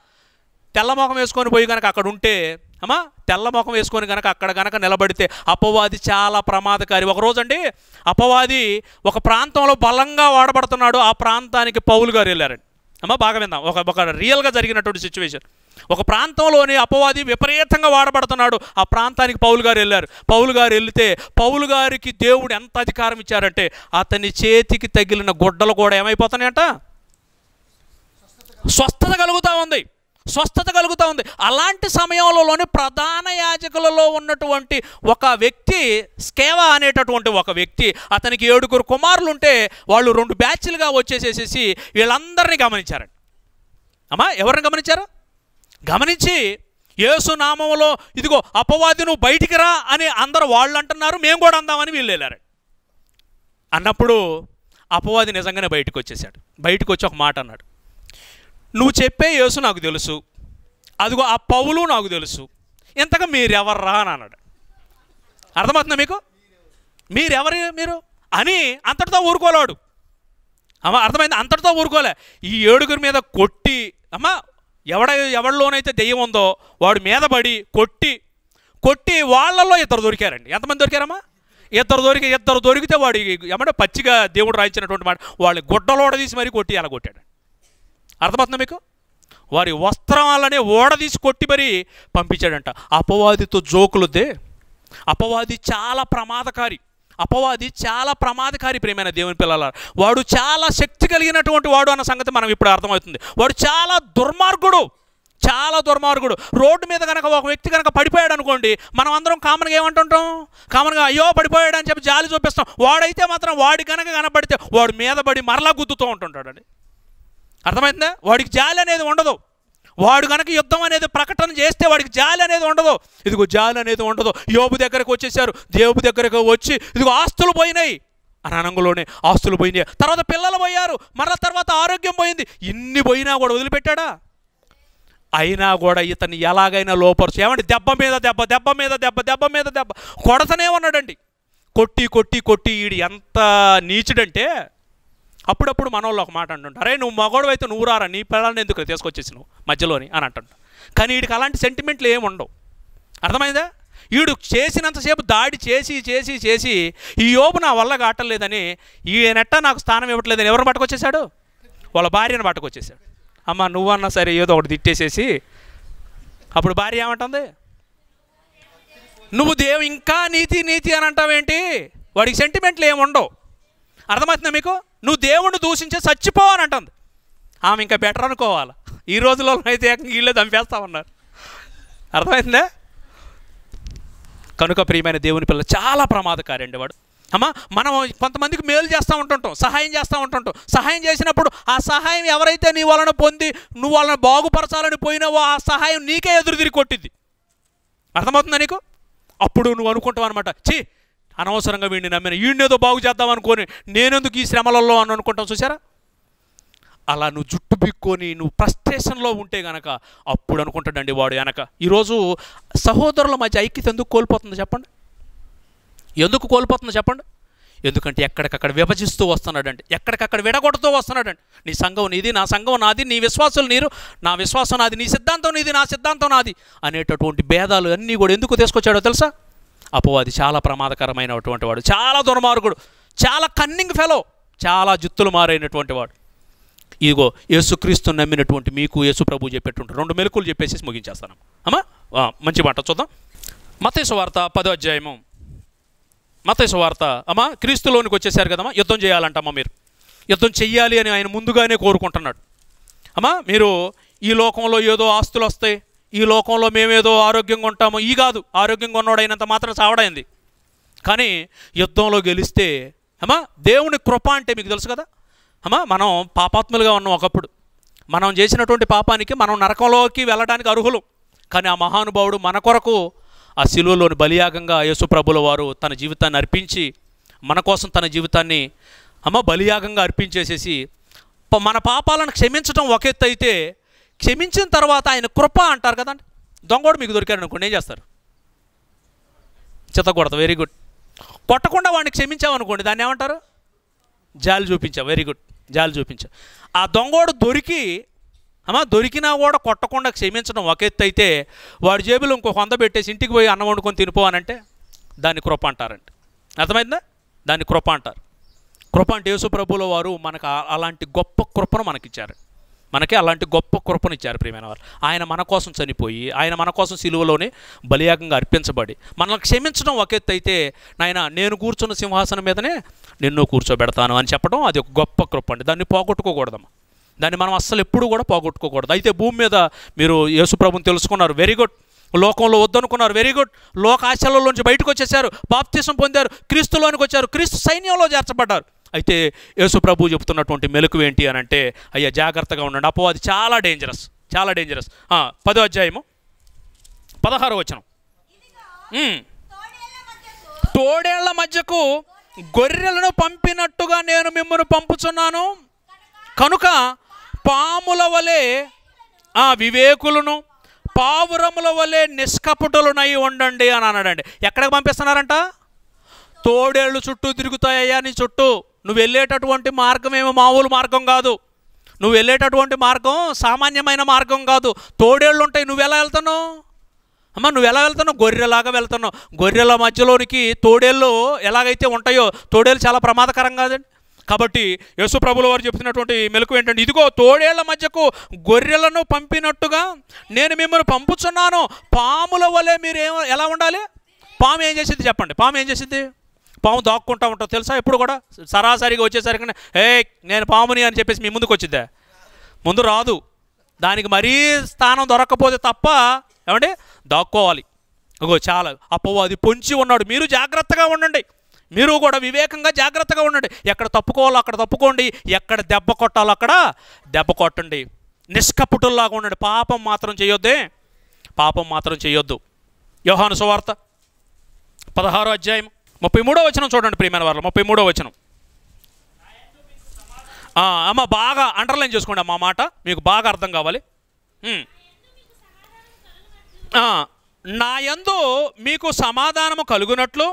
తెల్లమొఖం వేసుకొని పోయి కనుక అక్కడ ఉంటే అమ్మా తెల్లమొఖం వేసుకొని కనుక అక్కడ కనుక నిలబడితే అపవాది చాలా ప్రమాదకారి. ఒకరోజండి అపవాది ఒక ప్రాంతంలో బలంగా వాడబడుతున్నాడు. ఆ ప్రాంతానికి పౌలు గారు వెళ్ళారండి. అమ్మా బాగా విందాం ఒక ఒక రియల్గా జరిగినటువంటి సిచ్యువేషన్ ఒక ప్రాంతంలోని అపవాది విపరీతంగా వాడబడుతున్నాడు. ఆ ప్రాంతానికి పౌలు గారు వెళ్ళారు. పౌలు గారు వెళ్తే పౌలు గారికి దేవుడు ఎంత అధికారం ఇచ్చారంటే అతని చేతికి తగిలిన గుడ్డలు కూడా ఏమైపోతున్నాయంట? స్వస్థత కలుగుతూ ఉంది. స్వస్థత కలుగుతూ ఉంది. అలాంటి సమయంలోని ప్రధాన యాజకులలో ఉన్నటువంటి ఒక వ్యక్తి స్కేవా అనేటటువంటి ఒక వ్యక్తి అతనికి ఏడుగురు కుమారులు ఉంటే వాళ్ళు రెండు బ్యాచ్లుగా వచ్చేసేసేసి వీళ్ళందరినీ గమనించారండి. అమ్మా ఎవరిని గమనించారు? గమనించి యేసు నామంలో ఇదిగో అపవాది నువ్వు బయటికి రా అని అందరూ వాళ్ళు అంటున్నారు మేము కూడా అందామని వీళ్ళు వెళ్ళారు అన్నప్పుడు అపవాది నిజంగానే బయటకు వచ్చేసాడు బయటకు వచ్చి ఒక మాట అన్నాడు నువ్వు చెప్పే యేసు నాకు తెలుసు. అదిగో ఆ పౌలు నాకు తెలుసు. ఇంతగా మీరెవర్రా అని అన్నాడు. అర్థమవుతుందా మీకు? మీరెవరు మీరు? అని అంతటితో ఊరుకోలేడు. అమ్మ అర్థమైంది? అంతటితో ఊరుకోలే. ఈ ఏడుగురి మీద కొట్టి అమ్మ ఎవడ ఎవరిలోనైతే దెయ్యం ఉందో వాడు మీద పడి కొట్టి కొట్టి వాళ్ళల్లో ఇద్దరు దొరికారండి. ఎంతమంది దొరికారమ్మా? ఇద్దరు దొరికి ఇద్దరు దొరికితే వాడు ఏమంటే పచ్చిగా దేవుడు రాయించినటువంటి మాట వాళ్ళ గుడ్డలోడ తీసి మరీ కొట్టి అలా కొట్టాడు. అర్థమవుతుందా మీకు? వారి వస్త్రాలనే ఓడ తీసి కొట్టి మరీ పంపించాడంట. అపవాదితో జోకులుద్దే. అపవాది చాలా ప్రమాదకారి. అపవాది చాలా ప్రమాదకారి ప్రేమైన దేవుని పిల్లల వాడు చాలా శక్తి కలిగినటువంటి వాడు అన్న సంగతి మనం ఇప్పుడు అర్థమవుతుంది. వాడు చాలా దుర్మార్గుడు. చాలా దుర్మార్గుడు. రోడ్డు మీద కనుక ఒక వ్యక్తి కనుక పడిపోయాడు అనుకోండి మనం అందరం కామన్గా ఏమంటుంటాం? కామన్గా అయ్యో పడిపోయాడు అని చెప్పి జాలి చూపిస్తాం. వాడైతే మాత్రం వాడి కనుక కనపడితే వాడు మీద పడి మరలా గుద్దుతూ ఉంటుంటాడండి. అర్థమైందా? వాడికి జాలి అనేది ఉండదు. వాడు కనుక యుద్ధం అనేది ప్రకటన చేస్తే వాడికి జాలి అనేది ఉండదు. ఇదిగో జాలి అనేది ఉండదు. యోబు దగ్గరకు వచ్చేసారు. దేవుడి దగ్గరకు వచ్చి ఇదిగో ఆస్తులు పోయినాయి. అనంగంలోనే ఆస్తులు పోయినాయి. తర్వాత పిల్లలు పోయారు. మరల తర్వాత ఆరోగ్యం పోయింది. ఇన్ని పోయినా కూడా వదిలిపెట్టాడా? అయినా కూడా ఇతన్ని ఎలాగైనా లోపరుచు. ఏమంటే దెబ్బ మీద దెబ్బ దెబ్బ మీద దెబ్బ దెబ్బ మీద దెబ్బ. కొడతనే ఉన్నాడండి. కొట్టి కొట్టి కొట్టి ఈడు ఎంత నీచుడంటే అప్పుడప్పుడు మనోళ్ళు ఒక మాట అంటుంటారు. అరే నువ్వు మగోడు అయితే నువ్వు రారా? నీ పిల్లల్ని ఎందుకు తీసుకొచ్చేసి నువ్వు మధ్యలోని? అని అంటుంటా కానీ వీడికి అలాంటి సెంటిమెంట్లు ఏమి ఉండవు. అర్థమైందా? వీడు చేసినంతసేపు దాడి చేసి చేసి చేసి ఈ యోపు నా వల్ల కాటలేదని ఈ నాకు స్థానం ఇవ్వట్లేదని ఎవరిని పట్టుకొచ్చేసాడు వాళ్ళ భార్యను పట్టుకొచ్చేసాడు అమ్మ నువ్వన్నా సరే ఏదో ఒకటి తిట్టేసేసి అప్పుడు భార్య ఏమంటుంది? నువ్వు దేవు ఇంకా నీతి నీతి అని అంటావేంటి? వాడికి సెంటిమెంట్లు ఏమి ఉండవు. అర్థమవుతుందా మీకు? నువ్వు దేవుణ్ణి దూషించే చచ్చిపోవని అంటుంది. ఆమె ఇంకా బెటర్ అనుకోవాలి? ఈ రోజుల్లో అయితే వీళ్ళే చంపేస్తామన్నారు ఉన్నారు కనుక ప్రియమైన దేవుని పిల్ల చాలా ప్రమాదకారి అండి వాడు. అమ్మా మనం కొంతమందికి మేలు చేస్తూ ఉంటుంటాం సహాయం చేస్తూ ఉంటుంటాం. సహాయం చేసినప్పుడు ఆ సహాయం ఎవరైతే నీ వలన పొంది నువ్వు వాళ్ళని బాగుపరచాలని పోయినావో ఆ సహాయం నీకే ఎదురు తిరిగి కొట్టింది అర్థమవుతుందా నీకు? అప్పుడు నువ్వు అనుకుంటావు అనమాట ఛీ అనవసరంగా వీడిని నమ్మిన. వీడినేదో బాగు చేద్దాం అనుకొని నేనెందుకు ఈ శ్రమలలో అని అనుకుంటాం చూసారా అలా నువ్వు జుట్టు బిక్కొని నువ్వు ఫ్రస్ట్రేషన్లో ఉంటే గనక అప్పుడు అనుకుంటాడండి వాడు వెనక. ఈరోజు సహోదరుల మధ్య ఐక్యత ఎందుకు కోల్పోతుంది చెప్పండి? ఎందుకు కోల్పోతుంది చెప్పండి? ఎందుకంటే ఎక్కడికక్కడ విభజిస్తూ వస్తున్నాడండి. ఎక్కడికక్కడ విడగొడుతూ వస్తున్నాడండి. నీ సంఘం నీది నా సంఘం నాది నీ విశ్వాసులు నీరు నా విశ్వాసం నాది నీ సిద్ధాంతం నీది నా సిద్ధాంతం నాది అనేటటువంటి భేదాలు అన్నీ కూడా ఎందుకు తీసుకొచ్చాడో తెలుసా? అపవాది చాలా ప్రమాదకరమైనటువంటి వాడు. చాలా దుర్మార్గుడు. చాలా కన్నింగ్ ఫెలో చాలా జుత్తులు మారైనటువంటి వాడు. ఇదిగో యేసుక్రీస్తు నమ్మినటువంటి మీకు యేసు ప్రభు చెప్పేటువంటి రెండు మెలకులు చెప్పేసి ముగించేస్తాను. అమ్మా మంచి మాట చూద్దాం. మతేసు వార్త పదో అధ్యాయము. మతేసు వార్త అమ్మా క్రీస్తులోనికి వచ్చేసారు కదమ్మా యుద్ధం చేయాలంటమ్మా మీరు. యుద్ధం చెయ్యాలి అని ఆయన ముందుగానే కోరుకుంటున్నాడు. అమ్మా మీరు ఈ లోకంలో ఏదో ఆస్తులు వస్తాయి. ఈ లోకంలో మేమేదో ఆరోగ్యంగా ఉంటాము ఈ కాదు ఆరోగ్యంగా ఉన్నోడైనంత మాత్రం చావడైంది కానీ యుద్ధంలో గెలిస్తే అమ్మా దేవుని కృప అంటే మీకు తెలుసు కదా? అమ్మా మనం పాపాత్ములుగా ఉన్నాం ఒకప్పుడు. మనం చేసినటువంటి పాపానికి మనం నరకంలోకి వెళ్ళడానికి అర్హులు. కానీ ఆ మహానుభావుడు మన కొరకు ఆ శిలువలోని బలియాగంగా యేసుప్రభుల వారు తన జీవితాన్ని అర్పించి మన కోసం తన జీవితాన్ని అమ్మ బలియాగంగా అర్పించేసేసి మన పాపాలను క్షమించడం ఒక ఎత్తు అయితే క్షమించిన తర్వాత ఆయన కృప అంటారు కదండి. దొంగోడు మీకు దొరికాడు అనుకోండి ఏం చేస్తారు? చిత్తకూడదు వెరీ గుడ్ కొట్టకుండా వాడిని క్షమించామనుకోండి దాన్ని ఏమంటారు? జాలి చూపించాం వెరీ గుడ్ జాలి చూపించాం ఆ దొంగోడు దొరికి అమ్మా దొరికినా కూడా కొట్టకుండా క్షమించడం ఒక ఎత్తు అయితే వాడి జేబులు ఇంకో వంద పెట్టేసి ఇంటికి పోయి అన్నం వండుకొని తినిపోవానంటే దాన్ని కృప అంటారండి అర్థమైందా? దాన్ని కృప అంటారు. కృప అంటే యేసుప్రభుల వారు మనకు అలాంటి గొప్ప కృపను మనకిచ్చారు. మనకి అలాంటి గొప్ప కృపనిచ్చారు ప్రియమైన వారు. ఆయన మన కోసం చనిపోయి ఆయన మన కోసం సిలువలోనే బలియాగంగా అర్పించబడి మనల్ని క్షమించడం ఒక ఎత్తు అయితే నాయన నేను కూర్చున్న సింహాసనం మీదనే నిన్ను కూర్చోబెడతాను అని చెప్పడం అది ఒక గొప్ప కృప అండి. దాన్ని పోగొట్టుకోకూడదమ్మా. దాన్ని మనం అస్సలు ఎప్పుడు కూడా పోగొట్టుకోకూడదు. అయితే భూమి మీద మీరు యేసుప్రభుని తెలుసుకున్నారు. వెరీ గుడ్ లోకంలో వద్దనుకున్నారు. వెరీ గుడ్ లోక ఆశలలోంచి బయటకు వచ్చేసారు. బాప్తీసం పొందారు. క్రీస్తులోనికి వచ్చారు. క్రీస్తు సైన్యంలో చేర్చబడ్డారు. అయితే యేసు ప్రభు చెప్తున్నటువంటి మెలకు ఏంటి అని అంటే అయ్యా జాగ్రత్తగా ఉండండి. అపో అది చాలా డేంజరస్ చాలా డేంజరస్ పదో అధ్యాయము పదహారు వచనం. తోడేళ్ళ మధ్యకు గొర్రెలను పంపినట్టుగా నేను మిమ్మల్ని పంపుచున్నాను. కనుక పాముల వలె ఆ వివేకులను పావురముల వలె నిష్కపటులనై ఉండండి అని అన్నాడండి. ఎక్కడికి పంపిస్తున్నారంట? తోడేళ్ళు చుట్టూ తిరుగుతాయ్యా నీ చుట్టూ. నువ్వు వెళ్ళేటటువంటి మార్గం ఏమో మామూలు మార్గం కాదు. నువ్వు వెళ్ళేటటువంటి మార్గం సామాన్యమైన మార్గం కాదు. తోడేళ్ళు ఉంటాయి నువ్వు ఎలా వెళ్తున్నావు? అమ్మ నువ్వు ఎలా వెళ్తున్నావు? గొర్రెలాగా వెళ్తున్నావు. గొర్రెల మధ్యలోనికి తోడేళ్ళు ఎలాగైతే ఉంటాయో తోడేళ్ళు చాలా ప్రమాదకరం కాదండి. కాబట్టి యేసు ప్రభుల వారు చెప్తున్నటువంటి మెలకు ఏంటంటే ఇదిగో తోడేళ్ళ మధ్యకు గొర్రెలను పంపినట్టుగా నేను మిమ్మల్ని పంపుచున్నాను. పాముల వలె మీరు ఎలా ఉండాలి? పాము ఏం చేసింది చెప్పండి. పాము ఏం చేసింది? పాము దాక్కుంటా ఉంటావు తెలుసా ఎప్పుడు కూడా? సరాసరిగా వచ్చేసరికి ఏ నేను పాముని అని చెప్పేసి మీ ముందుకు వచ్చిద్దా? ముందు రాదు. దానికి మరీ స్థానం దొరకకపోతే తప్ప ఏమండి? దాక్కోవాలి. అగో చాలా. అపవాది పొంచి ఉన్నాడు. మీరు జాగ్రత్తగా ఉండండి. మీరు కూడా వివేకంగా జాగ్రత్తగా ఉండండి. ఎక్కడ తప్పుకోవాలో అక్కడ తప్పుకోండి. ఎక్కడ దెబ్బ కొట్టాలో అక్కడ దెబ్బ కొట్టండి. నిష్కపుటుల్లాగా ఉండండి. పాపం మాత్రం చేయొద్దే. పాపం మాత్రం చేయొద్దు. యోహాను సువార్త పదహారో అధ్యాయం ముప్పై మూడో వచనం చూడండి ప్రియమైన వారు ముప్పై మూడో వచనం. అమ్మ బాగా అండర్లైన్ చేసుకోండి అమ్మ మాట మీకు బాగా అర్థం కావాలి. నా యందు మీకు సమాధానము కలుగునట్లు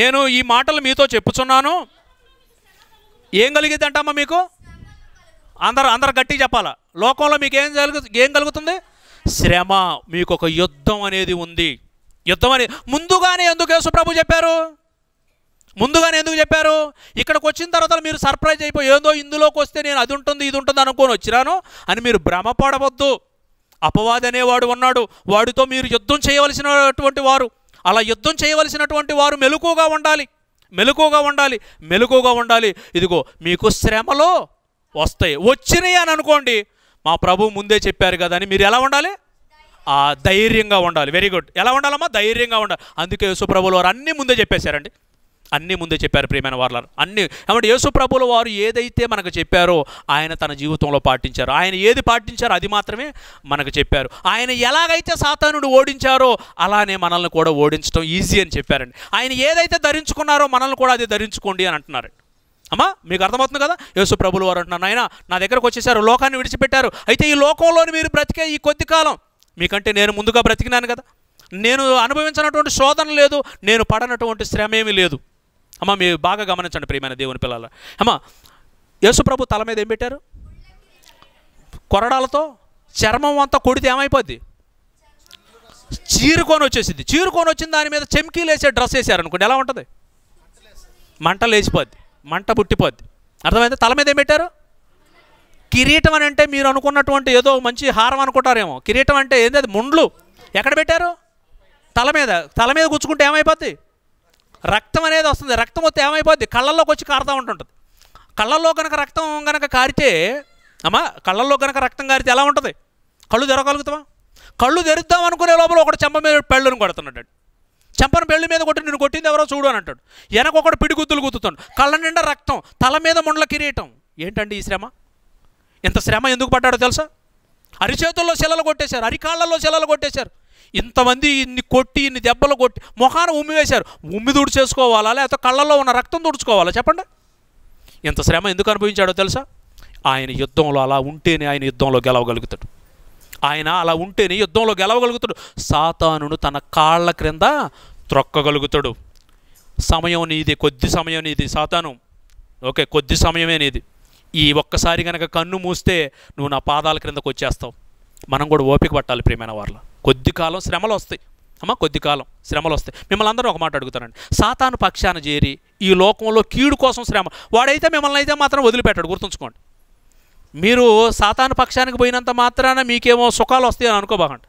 నేను ఈ మాటలు మీతో చెప్పుచున్నాను. ఏం కలిగిద్దంటమ్మా మీకు? అందరు అందరు గట్టిగా చెప్పాలా? లోకంలో మీకు ఏం కలుగు ఏం కలుగుతుంది? శ్రమ మీకు ఒక యుద్ధం అనేది ఉంది. యుద్ధం అని ముందుగానే ఎందుకు యేసుప్రభు చెప్పారు? ముందుగానే ఎందుకు చెప్పారు? ఇక్కడికి వచ్చిన తర్వాత మీరు సర్ప్రైజ్ అయిపోయి ఏందో ఇందులోకి వస్తే నేను అది ఉంటుంది ఇది ఉంటుంది అనుకొని వచ్చినాను అని మీరు భ్రమపడవద్దు. అపవాది అనేవాడు ఉన్నాడు. వాడితో మీరు యుద్ధం చేయవలసినటువంటి వారు. అలా యుద్ధం చేయవలసినటువంటి వారు మెలకుగా ఉండాలి. మెలకుగా ఉండాలి. మెలకుగా ఉండాలి. ఇదిగో మీకు శ్రమలో వస్తాయి. వచ్చినాయి అని అనుకోండి మా ప్రభు ముందే చెప్పారు కదా అని మీరు ఎలా ఉండాలి? ధైర్యంగా ఉండాలి. వెరీ గుడ్ ఎలా ఉండాలమ్మా? ధైర్యంగా ఉండాలి. అందుకే యేసుప్రభులు వారు అన్నీ ముందే చెప్పేశారండి. అన్నీ ముందే చెప్పారు ప్రియమైన వారు అన్ని కాబట్టి యేసుప్రభుల వారు ఏదైతే మనకు చెప్పారో ఆయన తన జీవితంలో పాటించారు. ఆయన ఏది పాటించారో అది మాత్రమే మనకు చెప్పారు. ఆయన ఎలాగైతే సాతానుడు ఓడించారో అలానే మనల్ని కూడా ఓడించడం ఈజీ అని చెప్పారండి. ఆయన ఏదైతే ధరించుకున్నారో మనల్ని కూడా అది ధరించుకోండి అని అంటున్నారు. అమ్మా మీకు అర్థమవుతుంది కదా? యేసు ప్రభులు వారు అంటున్నారు ఆయన నా దగ్గరకు వచ్చేసారు లోకాన్ని విడిచిపెట్టారు. అయితే ఈ లోకంలోని మీరు బ్రతికే ఈ కొద్ది కాలం మీకంటే నేను ముందుగా బ్రతికినాను కదా. నేను అనుభవించినటువంటి శోధన లేదు నేను పడనటువంటి శ్రమ ఏమీ లేదు. అమ్మ మీరు బాగా గమనించండి ప్రియమైన దేవుని పిల్లల. అమ్మ యేసుప్రభు తల మీద ఏం పెట్టారు? కొరడాలతో చర్మం అంతా కొడితే ఏమైపోద్ది? చీరుకొని వచ్చేసింది చీరుకొని వచ్చిన దాని మీద చెమ్కీలేసే డ్రెస్ వేసారనుకోండి ఎలా ఉంటుంది? మంట లేచిపోద్ది మంట పుట్టిపోద్ది. అర్థమైంది? తల మీద ఏం పెట్టారు? కిరీటం అని అంటే మీరు అనుకున్నటువంటి ఏదో మంచి హారం అనుకుంటారేమో. కిరీటం అంటే ఏంది అది? ముండ్లు. ఎక్కడ పెట్టారు? తల మీద. తల మీద గుచ్చుకుంటే ఏమైపోద్ది? రక్తం అనేది వస్తుంది. రక్తం వస్తే ఏమైపోద్ది? కళ్ళల్లోకి వచ్చి కారుతూ ఉంటుంటుంది. కళ్ళల్లో కనుక రక్తం కనుక కారితే అమ్మా కళ్ళల్లో కనుక రక్తం కారితే ఎలా ఉంటుంది? కళ్ళు తెరగలుగుతావా కళ్ళు తెరుద్దాం అనుకునే లోపల ఒకటి చెంప మీద పెళ్ళను కొడుతున్నాడు. చెంపను పెళ్ళి మీద కొట్టి నేను కొట్టింది ఎవరో చూడు అని అంటాడు. వెనక ఒకటి పిడిగుద్దులు గుద్దుతాడు. కళ్ళ నిండా రక్తం. తల మీద ముండ్ల కిరీటం. ఏంటండి ఈ శ్రమ? ఇంత శ్రమ ఎందుకు పడ్డాడో తెలుసా? అరిచేతుల్లో శిలలు కొట్టేశారు అరికాళ్ళలో శిలలు కొట్టేశారు. ఇంతమంది ఇన్ని కొట్టి ఇన్ని దెబ్బలు కొట్టి ముఖాన ఉమ్మి వేశారు. ఉమ్మి తుడు చేసుకోవాలా? లేకపోతే కళ్ళల్లో ఉన్న రక్తం తుడుచుకోవాలా? చెప్పండి. ఇంత శ్రమ ఎందుకు అనుభవించాడో తెలుసా? ఆయన యుద్ధంలో అలా ఉంటేనే ఆయన యుద్ధంలో గెలవగలుగుతాడు. ఆయన అలా ఉంటేనే యుద్ధంలో గెలవగలుగుతాడు. సాతానును తన కాళ్ళ క్రింద త్రొక్కగలుగుతాడు. సమయం నీది కొద్ది సమయం నీది సాతాను. ఓకే కొద్ది సమయమే నీది. ఈ ఒక్కసారి కనుక కన్ను మూస్తే నువ్వు నా పాదాల క్రిందకు వచ్చేస్తావు. మనం కూడా ఓపిక పట్టాలి ప్రియమైన వాళ్ళ కొద్ది కాలం శ్రమలు వస్తాయి. అమ్మ కొద్ది కాలం శ్రమలు వస్తాయి. మిమ్మల్ని అందరూ ఒక మాట అడుగుతానండి. సాతాను పక్షాన చేరి ఈ లోకంలో కీడు కోసం శ్రమ. వాడైతే మిమ్మల్ని అయితే మాత్రం వదిలిపెట్టాడు. గుర్తుంచుకోండి. మీరు సాతాను పక్షానికి పోయినంత మాత్రాన మీకేమో సుఖాలు వస్తాయి అని అనుకోబాగండి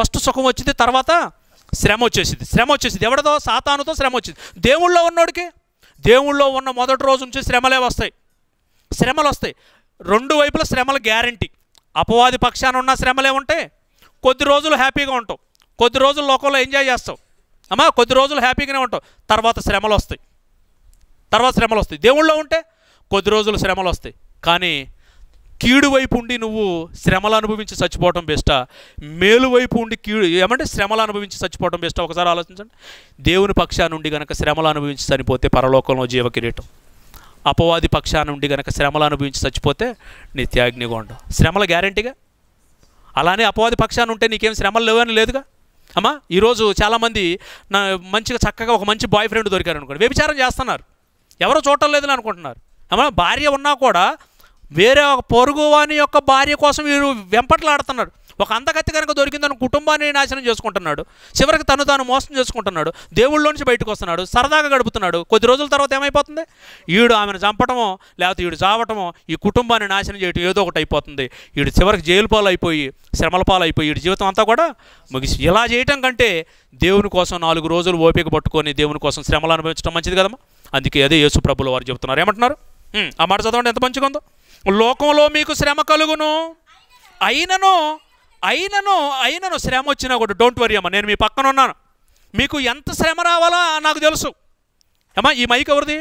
ఫస్ట్ సుఖం వచ్చింది తర్వాత శ్రమ వచ్చేసింది. శ్రమ వచ్చేసింది. ఎవడదో సాతానుతో శ్రమ వచ్చింది. దేవుళ్ళో ఉన్నోడికి. దేవుళ్ళో ఉన్న మొదటి రోజు నుంచి శ్రమలే వస్తాయి. శ్రమలు వస్తాయి రెండు వైపుల శ్రమలు గ్యారంటీ. అపవాది పక్షాన ఉన్న శ్రమలే ఉంటాయి కొద్ది రోజులు హ్యాపీగా ఉంటావు. కొద్ది రోజులు లోకంలో ఎంజాయ్ చేస్తావు. అమ్మా కొద్ది రోజులు హ్యాపీగానే ఉంటావు. తర్వాత శ్రమలు వస్తాయి తర్వాత శ్రమలు వస్తాయి దేవుళ్ళో ఉంటే కొద్ది రోజులు శ్రమలు వస్తాయి కానీ కీడు వైపు ఉండి నువ్వు శ్రమలు అనుభవించి చచ్చిపోవటం బెస్టా? మేలు వైపు ఉండి కీడు ఏమంటే శ్రమలు అనుభవించి చచ్చిపోవటం బెస్టా? ఒకసారి ఆలోచించండి. దేవుని పక్షా నుండి కనుక శ్రమలు అనుభవించి చనిపోతే పరలోకంలో జీవకిరీటం. అపవాది పక్షానుండి కనుక శ్రమలు అనుభవించి చచ్చిపోతే నిత్యాగ్నిగోండం శ్రమల గ్యారంటీగా అలానే అపవాది పక్షాన ఉంటే నీకేం శ్రమలు లేవని లేదుగా? అమ్మా ఈరోజు చాలామంది నా మంచిగా చక్కగా ఒక మంచి బాయ్ ఫ్రెండ్ దొరికారు అనుకోండి వ్యభిచారం చేస్తున్నారు. ఎవరో చూడటం లేదని అనుకుంటున్నారు. అమ్మా భార్య ఉన్నా కూడా వేరే ఒక పొరుగువాని యొక్క భార్య కోసం వీరు వెంపట్లాడుతున్నారు. ఒక అందగత్తి కనుక దొరికిందని కుటుంబాన్ని నాశనం చేసుకుంటున్నాడు. చివరికి తను తాను మోసం చేసుకుంటున్నాడు. దేవుళ్ళలోంచి బయటకు వస్తున్నాడు. సరదాగా గడుపుతున్నాడు. కొద్ది రోజుల తర్వాత ఏమైపోతుంది? ఈడు ఆమెను చంపటమో లేకపోతే ఈడు చావటమో ఈ కుటుంబాన్ని నాశనం చేయటం ఏదో ఒకటి అయిపోతుంది. ఈడు చివరికి జైలు పాలు అయిపోయి శ్రమల పాలైపోయి అయిపోయి ఈడు జీవితం అంతా కూడా ముగిసి ఇలా చేయటం కంటే దేవుని కోసం నాలుగు రోజులు ఓపిక పట్టుకొని దేవుని కోసం శ్రమలు అనుభవించడం మంచిది కదమ్మా. అందుకే అదే యేసు ప్రభుల వారు చెబుతున్నారు. ఏమంటున్నారు? ఆ మాట చదవండి ఎంత మంచిగా ఉందో? లోకంలో మీకు శ్రమ కలుగును. అయినను అయినను అయినను శ్రమ వచ్చినా కూడా డోంట్ వరీ అమ్మ నేను మీ పక్కన ఉన్నాను మీకు ఎంత శ్రమ రావాలో నాకు తెలుసు. అమ్మా ఈ మైక్ ఎవరిది?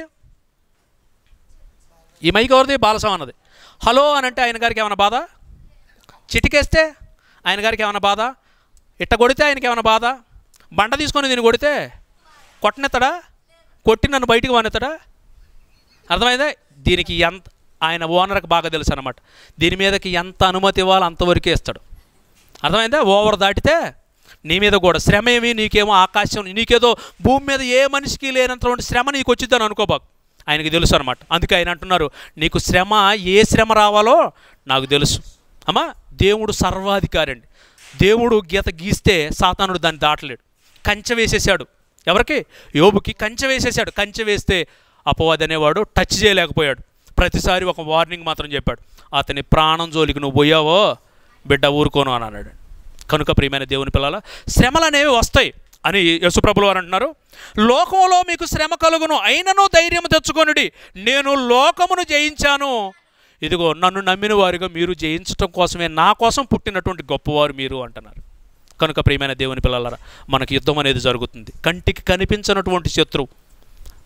ఈ మైక్ ఎవరిది? బాలసం అన్నది. హలో అని అంటే ఆయన గారికి ఏమైనా బాధ? చిటికేస్తే ఆయన గారికి ఏమైనా బాధ? ఇట్ట కొడితే ఆయనకి ఏమైనా బాధ? బండ తీసుకొని దీన్ని కొడితే కొట్టనెత్తడా? కొట్టి నన్ను బయటికి వానెత్తడా? అర్థమైందా? దీనికి ఎంత ఆయన ఓనర్కి బాగా తెలుసు అనమాట దీని మీదకి ఎంత అనుమతి ఇవ్వాలో అంతవరకే ఇస్తాడు. అర్థమైందా? ఓవర్ దాటితే నీ మీద కూడా శ్రమ ఏమి నీకేమో ఆకాశం నీకేదో భూమి మీద ఏ మనిషికి లేనంతటువంటి శ్రమ నీకు వచ్చిద్దని అనుకోబాకు ఆయనకి తెలుసు అనమాట అందుకే ఆయన అంటున్నారు నీకు శ్రమ ఏ శ్రమ రావాలో నాకు తెలుసు. అమ్మా దేవుడు సర్వాధికారి అండి. దేవుడు గీత గీస్తే సాతానుడు దాన్ని దాటలేడు. కంచె వేసేసాడు. ఎవరికి? యోబుకి కంచె వేసేసాడు. కంచె వేస్తే అపవాది అనేవాడు టచ్ చేయలేకపోయాడు. ప్రతిసారి ఒక వార్నింగ్ మాత్రం చెప్పాడు. అతని ప్రాణం జోలికి నువ్వు పోయావో బిడ్డ ఊరుకోను అని అన్నాడు. కనుక ప్రియమైన దేవుని పిల్లల శ్రమలు అనేవి వస్తాయి అని యశుప్రభులు వారు అంటున్నారు. లోకంలో మీకు శ్రమ కలుగును అయినను ధైర్యం తెచ్చుకొనుడి. నేను లోకమును జయించాను. ఇదిగో నన్ను నమ్మిన వారిగా మీరు జయించటం కోసమే నా కోసం పుట్టినటువంటి గొప్పవారు మీరు అంటున్నారు. కనుక ప్రియమైన దేవుని పిల్లలరా మనకి యుద్ధం అనేది జరుగుతుంది. కంటికి కనిపించినటువంటి శత్రువు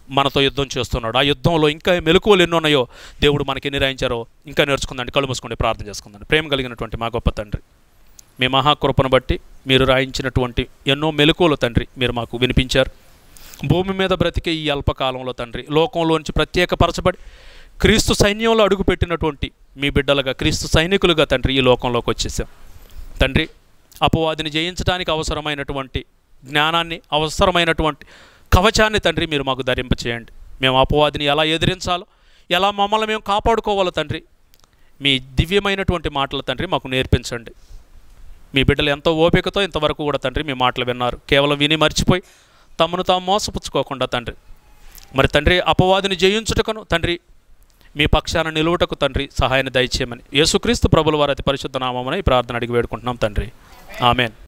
మనతో యుద్ధం చేస్తున్నాడు. ఆ యుద్ధంలో ఇంకా మెలకువలు ఎన్ని ఉన్నాయో దేవుడు మనకి ఎన్ని రాయించారో ఇంకా నేర్చుకుందండి. కళ్ళు మూసుకుంటే ప్రార్థన చేసుకుందండి. ప్రేమ కలిగినటువంటి మా గొప్ప తండ్రి మీ మహాకృపను బట్టి మీరు రాయించినటువంటి ఎన్నో మెలకువలు తండ్రి మీరు మాకు వినిపించారు. భూమి మీద బ్రతికే ఈ అల్పకాలంలో తండ్రి లోకంలోంచి ప్రత్యేకపరచబడి క్రీస్తు సైన్యంలో అడుగుపెట్టినటువంటి మీ బిడ్డలుగా క్రీస్తు సైనికులుగా తండ్రి ఈ లోకంలోకి వచ్చేసాం. తండ్రి అపవాదిని జయించడానికి అవసరమైనటువంటి జ్ఞానాన్ని అవసరమైనటువంటి కవచాన్ని తండ్రి మీరు మాకు ధరింపచేయండి. మేము అపవాదిని ఎలా ఎదిరించాలో ఎలా మమ్మల్ని మేము కాపాడుకోవాలో తండ్రి మీ దివ్యమైనటువంటి మాటలు తండ్రి మాకు నేర్పించండి. మీ బిడ్డలు ఎంతో ఓపికతో ఇంతవరకు కూడా తండ్రి మీ మాటలు విన్నారు. కేవలం విని మర్చిపోయి తమను తాము మోసపుచ్చుకోకుండా తండ్రి. మరి తండ్రి అపవాదిని జయించుటకును తండ్రి మీ పక్షాన నిలువుటకు తండ్రి సహాయాన్ని దయచేయమని. యేసుక్రీస్తు ప్రభుల వారి అతి పరిశుద్ధ నామమని ప్రార్థన అడిగి వేడుకుంటున్నాం తండ్రి. ఆమెన్.